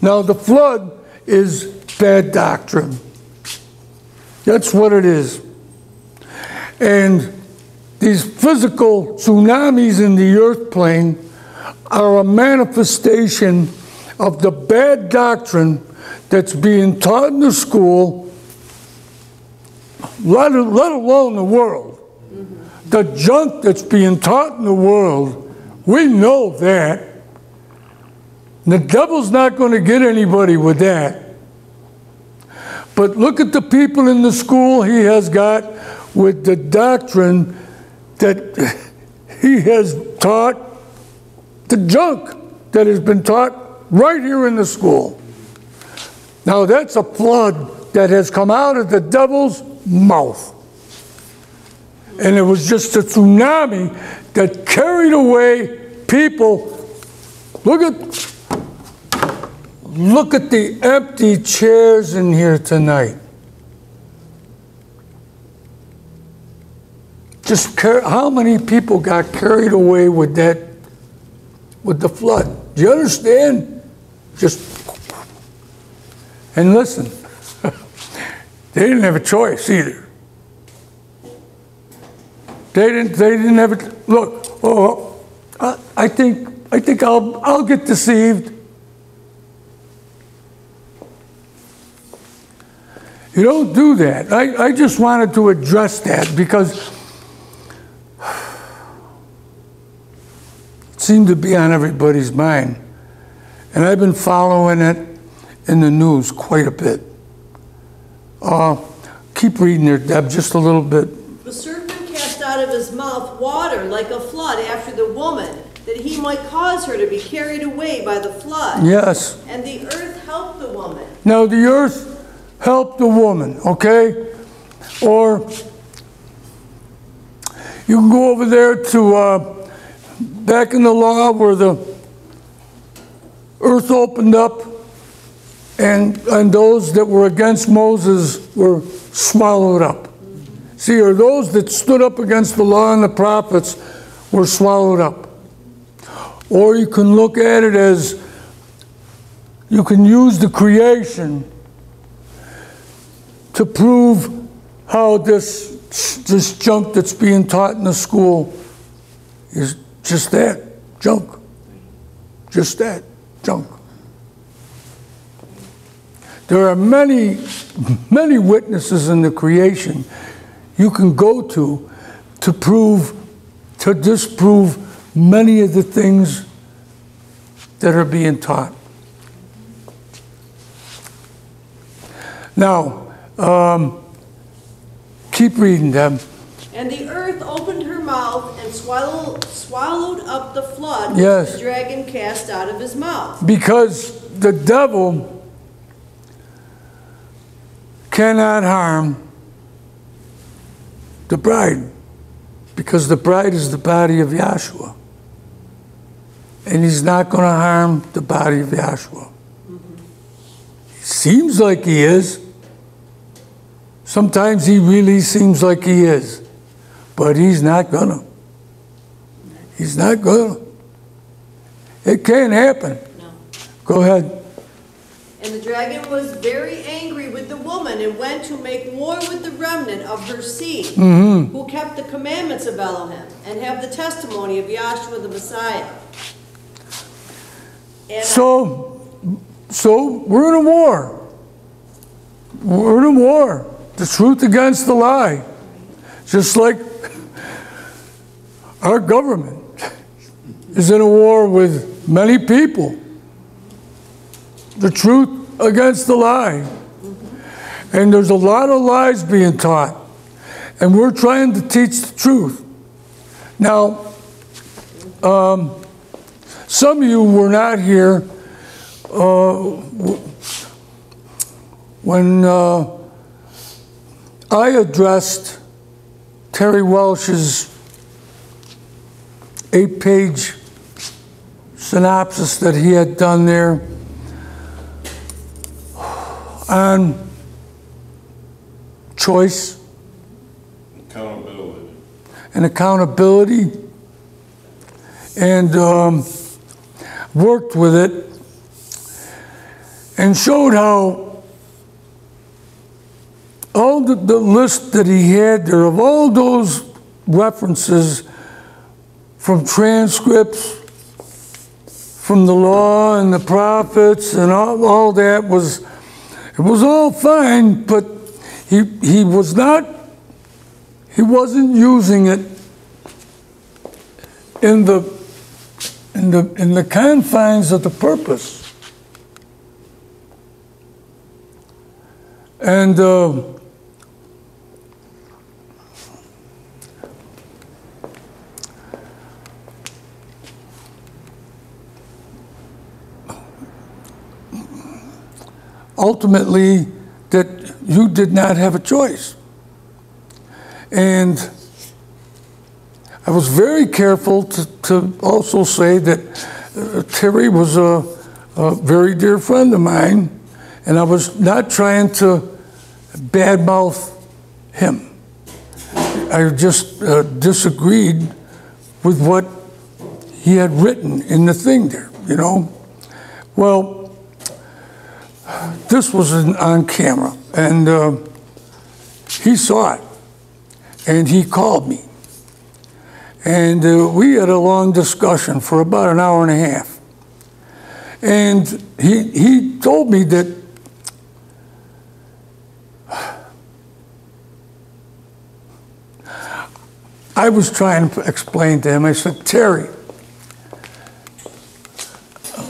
Now, the flood is bad doctrine. That's what it is. And these physical tsunamis in the earth plane are a manifestation of the bad doctrine that's being taught in the school, let, let alone the world. The junk that's being taught in the world, we know that. The devil's not going to get anybody with that. But look at the people in the school he has got with the doctrine that [laughs] he has taught, the junk that has been taught right here in the school. Now that's a flood that has come out of the devil's mouth. And it was just a tsunami that carried away people. Look at look at the empty chairs in here tonight. Just how many people got carried away with that with the flood? Do you understand? Just and listen, [laughs] they didn't have a choice either. They didn't. They didn't have it. Look, oh, I, think. I think I'll. I'll get deceived. You don't do that. I, I just wanted to address that because it seemed to be on everybody's mind. And I've been following it in the news quite a bit. Uh, keep reading there, Deb, just a little bit. The cast out of his mouth water like a flood after the woman, that he might cause her to be carried away by the flood. Yes. And the earth helped the woman. Now, the earth helped the woman, okay? Or You can go over there to, uh, back in the law where the earth opened up and, and those that were against Moses were swallowed up. See, or those that stood up against the law and the prophets were swallowed up. Or you can look at it as you can use the creation to prove how this, this junk that's being taught in the school is just that junk. Just that junk. There are many, many witnesses in the creation you can go to to prove, to disprove many of the things that are being taught. Now, um, keep reading, Deb. And the earth opened her mouth and swallowed, swallowed up the flood which Yes. the dragon cast out of his mouth. Because the devil cannot harm the bride, because the bride is the body of Yahshua. And he's not going to harm the body of Yahshua. Seems like he is. Sometimes he really seems like he is. But he's not gonna. He's not gonna. It can't happen. No. Go ahead. And the dragon was very angry with the woman and went to make war with the remnant of her seed, Mm-hmm. who kept the commandments of Elohim and have the testimony of Yahshua the Messiah. And So, so we're in a war. We're in a war. The truth against the lie. Just like our government is in a war with many people. The truth against the lie. And there's a lot of lies being taught. And we're trying to teach the truth. Now, um, some of you were not here uh, when uh, I addressed Terry Welsh's eight page synopsis that he had done there on choice Accountability. and accountability and um, worked with it and showed how all the, the list that he had there of all those references from transcripts from the law and the prophets and all, all that was it was all fine but he he was not he wasn't using it in the in the in the confines of the purpose. And uh, ultimately that you did not have a choice and I was very careful to, to also say that uh, Terry was a, a very dear friend of mine, and I was not trying to badmouth him. I just uh, disagreed with what he had written in the thing there, you know? Well, this was on camera, and uh, he saw it, and he called me. And uh, we had a long discussion for about an hour and a half. And he, he told me that I was trying to explain to him, I said, Terry,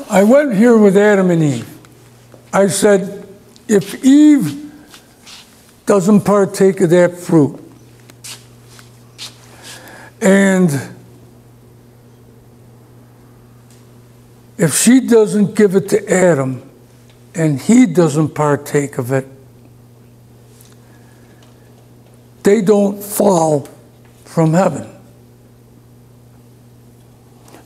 I went here with Adam and Eve. I said, if Eve doesn't partake of that fruit, and if she doesn't give it to Adam and he doesn't partake of it, they don't fall from heaven.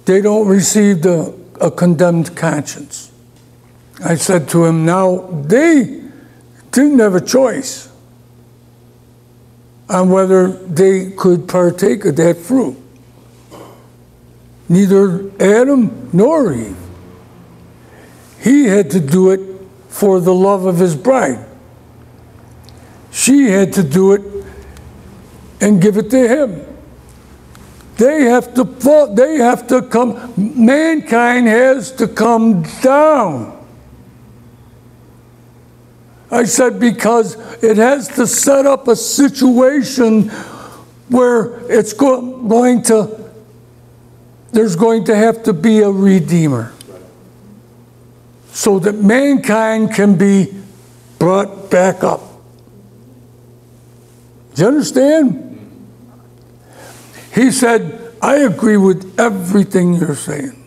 they don't receive the, a condemned conscience. I said to him, now they didn't have a choice on whether they could partake of that fruit. Neither Adam nor Eve. He had to do it for the love of his bride. She had to do it and give it to him. They have to fall, they have to come, mankind has to come down. I said because it has to set up a situation where it's go- going to, there's going to have to be a redeemer. So that mankind can be brought back up. Do you understand? He said, I agree with everything you're saying.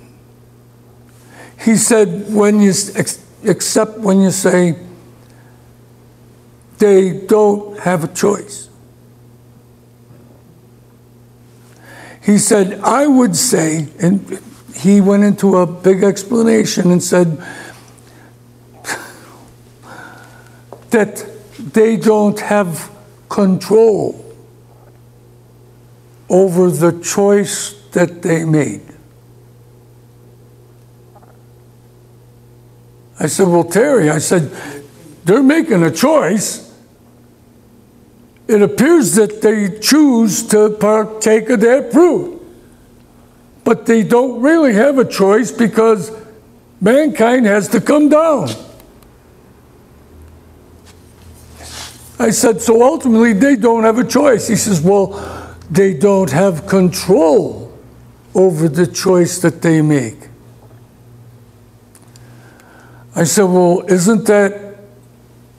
He said, when you, except when you say, they don't have a choice. He said, I would say, and he went into a big explanation and said [laughs] that they don't have control over the choice that they made. I said, Well, Terry, I said, they're making a choice it appears that they choose to partake of that fruit. But they don't really have a choice because mankind has to come down. I said, so ultimately they don't have a choice. He says, well, they don't have control over the choice that they make. I said, well, isn't that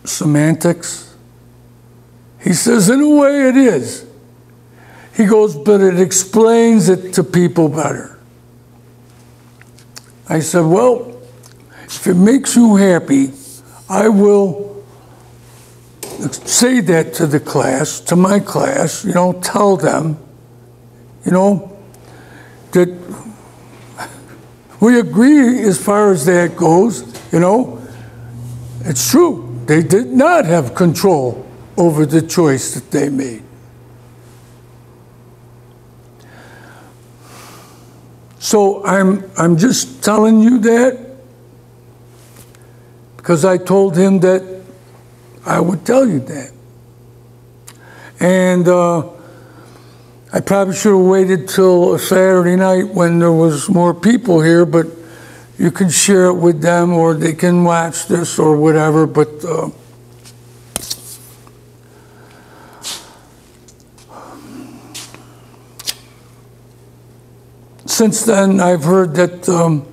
semantics? He says, in a way, it is. He goes, but it explains it to people better. I said, well, if it makes you happy, I will say that to the class, to my class, you know, tell them, you know, that we agree as far as that goes, you know, it's true. They did not have control over the choice that they made. So I'm, I'm just telling you that because I told him that I would tell you that. And uh, I probably should have waited till a Saturday night when there was more people here, but you can share it with them or they can watch this or whatever. But uh, since then, I've heard that um,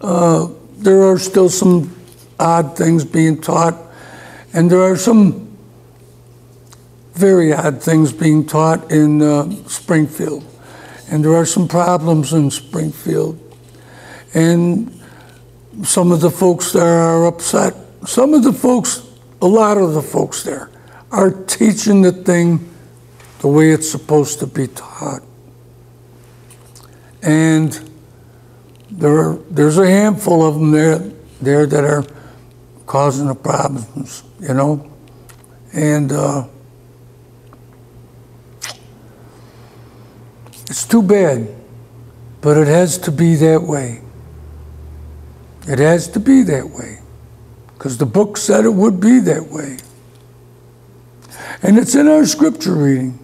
uh, there are still some odd things being taught, and there are some very odd things being taught in uh, Springfield. And there are some problems in Springfield. And some of the folks there are upset. Some of the folks, a lot of the folks there, are teaching the thing the way it's supposed to be taught. And there are, there's a handful of them there, there that are causing the problems, you know? And uh, it's too bad, but it has to be that way. It has to be that way because the book said it would be that way. And it's in our scripture reading.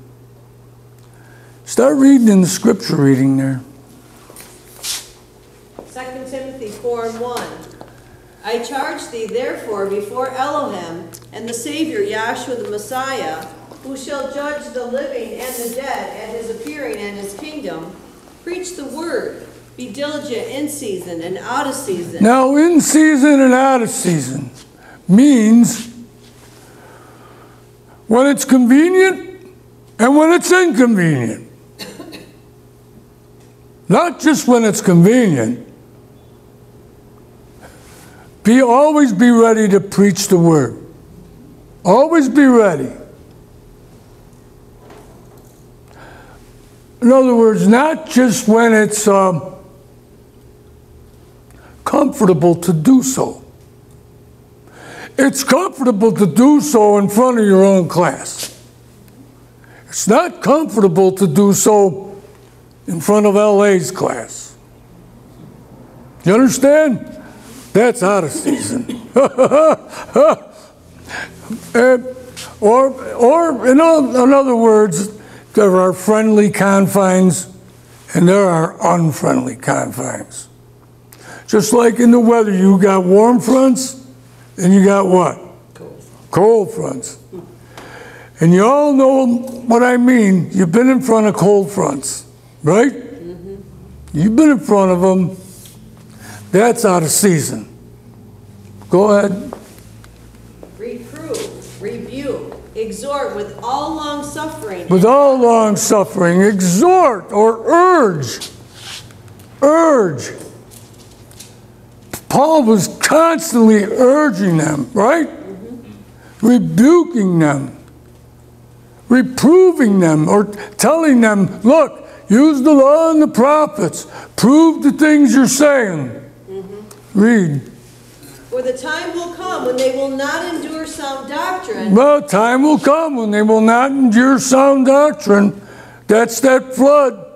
Start reading in the scripture reading there. 2 Timothy 4 and 1. I charge thee therefore before Elohim and the Savior Yahshua the Messiah, who shall judge the living and the dead at his appearing and his kingdom, preach the word. Be diligent in season and out of season. Now, in season and out of season means when it's convenient and when it's inconvenient. Not just when it's convenient. Be always be ready to preach the word. Always be ready. In other words, not just when it's um, comfortable to do so. It's comfortable to do so in front of your own class. It's not comfortable to do so in front of LA's class. You understand? That's out of season. [laughs] And- or, or in, o- in other words, there are friendly confines and there are unfriendly confines. Just like in the weather, you got warm fronts and you got what? Cold fronts. And you all know what I mean. You've been in front of cold fronts, right? Mm-hmm. You've been in front of them. That's out of season. Go ahead. Reprove, rebuke, exhort with all long suffering. With all long suffering, exhort or urge. Urge. Paul was constantly urging them, right? Mm-hmm. Rebuking them, reproving them, or telling them, look, use the law and the prophets, prove the things you're saying. Mm-hmm. Read. For the time will come when they will not endure sound doctrine, Well, time will come when they will not endure sound doctrine. That's that flood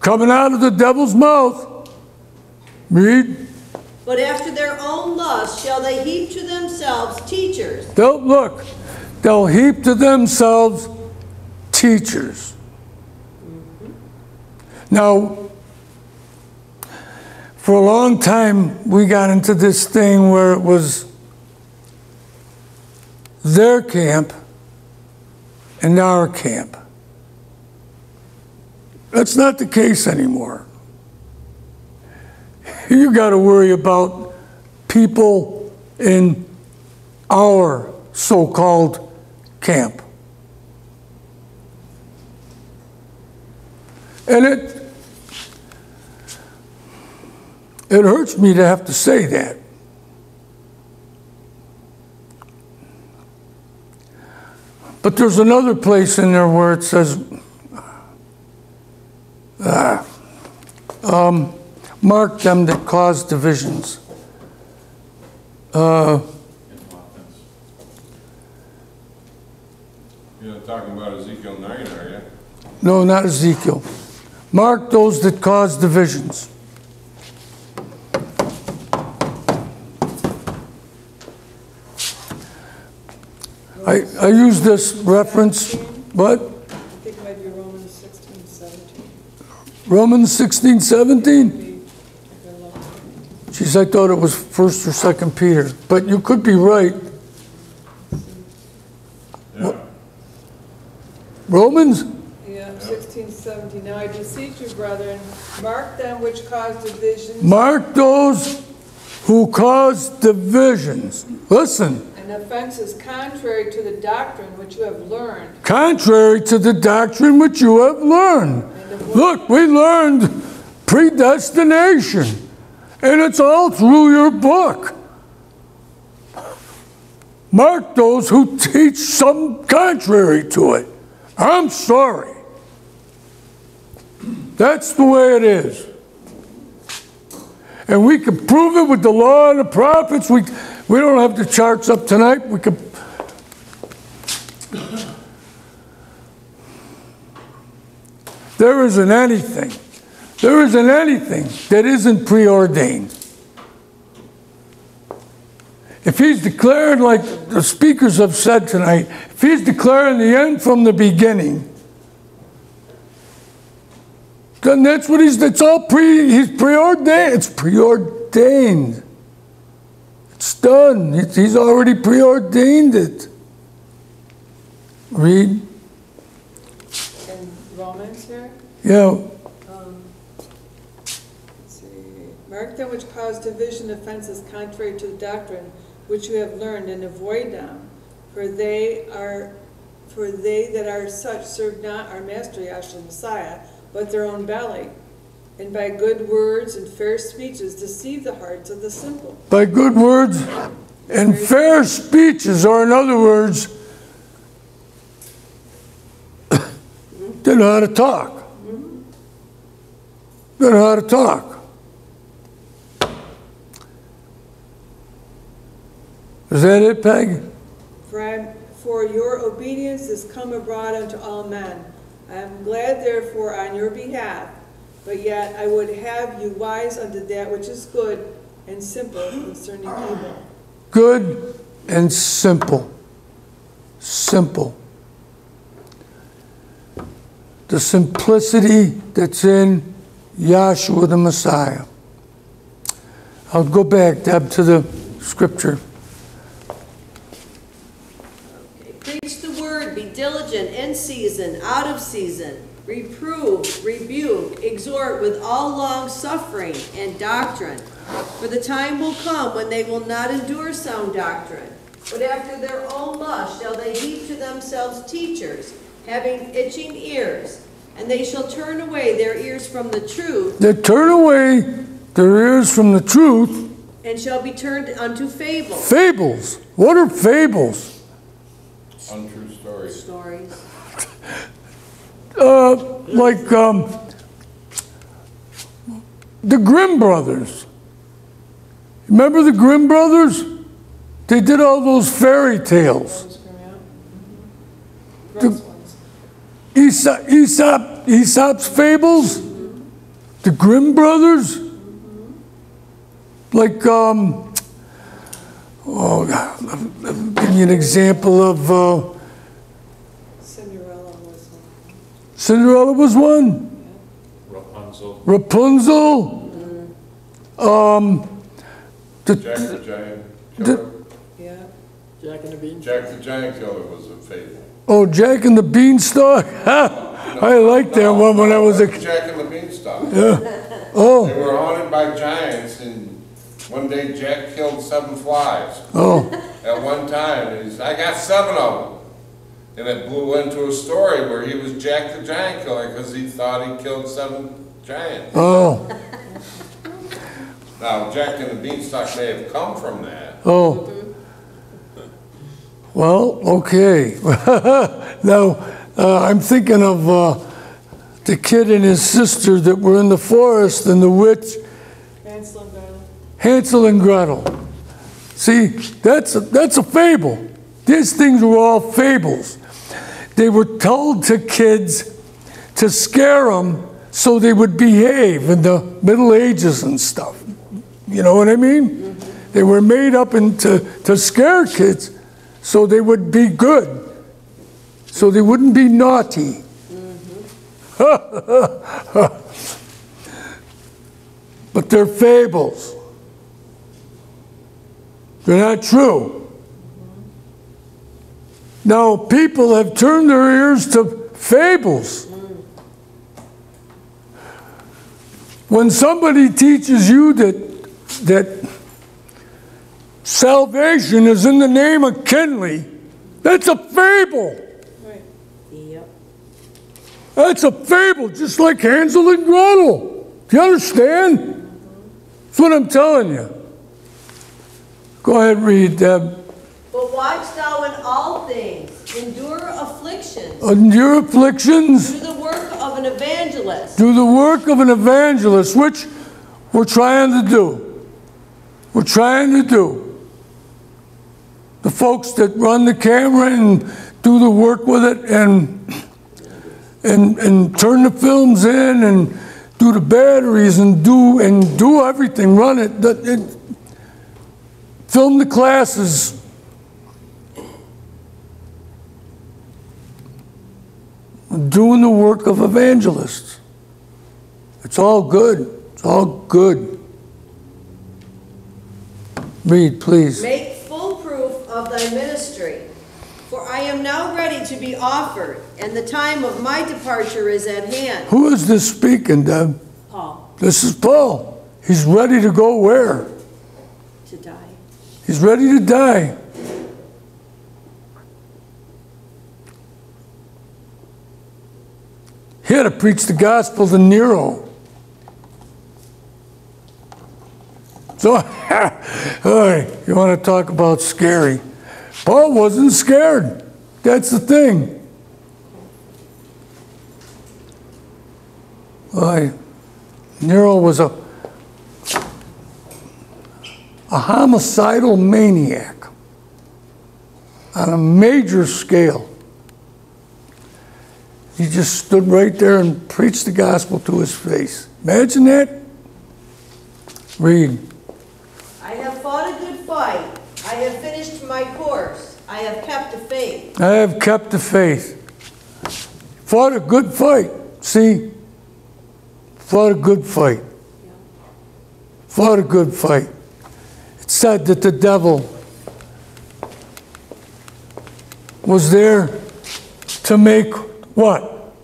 coming out of the devil's mouth. Read. But after their own lust shall they heap to themselves teachers, Don't look. They'll heap to themselves teachers. Mm-hmm. Now, for a long time, we got into this thing where it was their camp and our camp. That's not the case anymore. You got to worry about people in our so-called camp. And it it hurts me to have to say that. But there's another place in there where it says, ah, um, mark them that cause divisions. Uh, You're not talking about Ezekiel 9, are you? No, not Ezekiel. Mark those that cause divisions. I, I use this reference, what? I think it might be Romans 16, 17. Romans 16, 17? Geez, I thought it was first or second Peter, but you could be right. Yeah. Romans? Yeah, 16, 17. Now I beseech you, brethren, mark them which cause divisions Mark those who cause divisions. Listen. and offenses contrary to the doctrine which you have learned. contrary to the doctrine which you have learned. Look, we learned predestination, and it's all through your book. Mark those who teach some contrary to it. I'm sorry. That's the way it is. And we can prove it with the law and the prophets. We, we don't have the charts up tonight. We could There isn't anything, there isn't anything that isn't preordained. If he's declared, like the speakers have said tonight, if he's declaring the end from the beginning, then that's what he's, it's all pre, he's preordained, it's preordained. It's done, he's already preordained it. Read, In Romans here, yeah. um, let's see, mark them which cause division offenses contrary to the doctrine which you have learned and avoid them. For they are, for they that are such serve not our master Yahshua Messiah, but their own belly. And by good words and fair speeches deceive the hearts of the simple. by good words and fair speeches, or in other words, mm-hmm. [clears throat] they know how to talk. Mm-hmm. Better know how to talk. Is that it, Peg? For I- For your obedience is come abroad unto all men. I am glad therefore on your behalf, but yet I would have you wise unto that which is good and simple concerning evil. Good and simple. Simple. The simplicity that's in Yahshua the Messiah. I'll go back, Deb, to the scripture. Preach the word, be diligent in season, out of season. Reprove, rebuke, exhort with all long suffering and doctrine. For the time will come when they will not endure sound doctrine, but after their own lust shall they heap to themselves teachers, having itching ears. And they shall turn away their ears from the truth, They turn away their ears from the truth. and shall be turned unto fables. Fables. What are fables? Untrue story. Stories. [laughs] Uh, like um, the Grimm brothers. Remember the Grimm brothers? They did all those fairy tales. The- Aesop, Aesop, Aesop's fables? The Grimm brothers? Like, um, oh, give you an example of, uh, Cinderella was one. Cinderella was one. Rapunzel. Rapunzel. Um, the, Jack the Giant Killer. Yeah. Jack and the Beanstalk. Jack the Giant Killer was a fable. oh, Jack and the Beanstalk. [laughs] I liked that one when I was a. Kid. Jack and the Beanstalk. Yeah. Oh, They were haunted by giants, and one day Jack killed seven flies oh, at one time. And he said, I got seven of them. And it blew into a story where he was Jack the Giant Killer because he thought he killed seven giants. oh, [laughs] Now, Jack and the Beanstalk may have come from that. oh. Well, okay. [laughs] now, uh, I'm thinking of uh, the kid and his sister that were in the forest and the witch. Hansel and Gretel. Hansel and Gretel. See, that's a, that's a fable. These things were all fables. They were told to kids to scare them so they would behave in the Middle Ages and stuff. You know what I mean? They were made up into to scare kids so they would be good, so they wouldn't be naughty. [laughs] but they're fables. They're not true. Now, people have turned their ears to fables. When somebody teaches you that, that salvation is in the name of Kinley, that's a fable. Right. Yep. That's a fable, just like Hansel and Gretel. Do you understand? That's what I'm telling you. Go ahead, read, Deb. But watch thou in all things, endure afflictions, Endure afflictions. do the work of an evangelist. do the work of an evangelist, which we're trying to do. We're trying to do. The folks that run the camera and do the work with it and and and turn the films in and do the batteries and do and do everything, run it, it film the classes. Doing the work of evangelists. It's all good. It's all good. Read, please. Make full proof of thy ministry. For I am now ready to be offered, and the time of my departure is at hand. Who is this speaking, Deb? Paul, This is Paul. He's ready to go where? to die. He's ready to die. He had to preach the gospel to Nero. So, [laughs] right, you want to talk about scary? Paul wasn't scared. That's the thing. Right, Nero was a, a homicidal maniac on a major scale. He just stood right there and preached the gospel to his face. Imagine that. Read. I have fought a good fight. I have finished my course. I have kept the faith. I have kept the faith. Fought a good fight. See? Fought a good fight. Fought a good fight. It said that the devil was there to make what?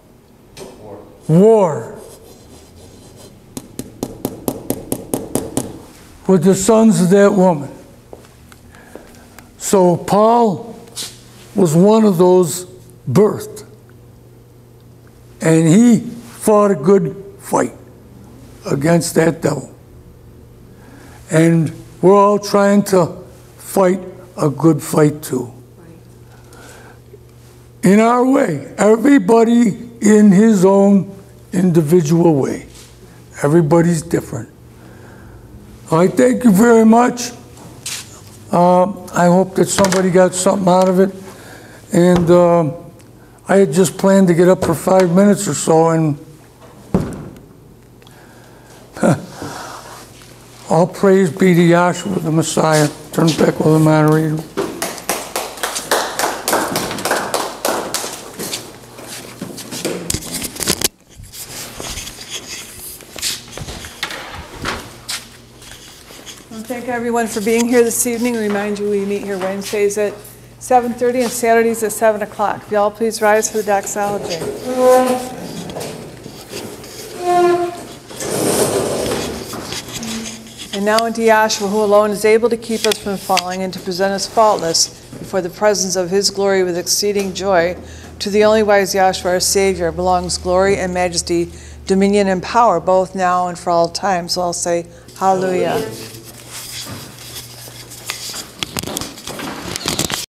War. With the sons of that woman. So Paul was one of those birthed. And he fought a good fight against that devil. And we're all trying to fight a good fight too. In our way, everybody in his own individual way. Everybody's different. I thank you very much. Uh, I hope that somebody got something out of it. And uh, I had just planned to get up for five minutes or so, and [laughs] all praise be to Yahshua the Messiah. Turn back with the moderator. Well, Thank everyone for being here this evening. Remind you, we meet here Wednesdays at 7:30 and Saturdays at 7 o'clock. If y'all please rise for the doxology. And now unto Yahshua, who alone is able to keep us from falling and to present us faultless before the presence of his glory with exceeding joy, to the only wise Yahshua, our Savior, belongs glory and majesty, dominion and power, both now and for all time. So I'll say, Hallelujah.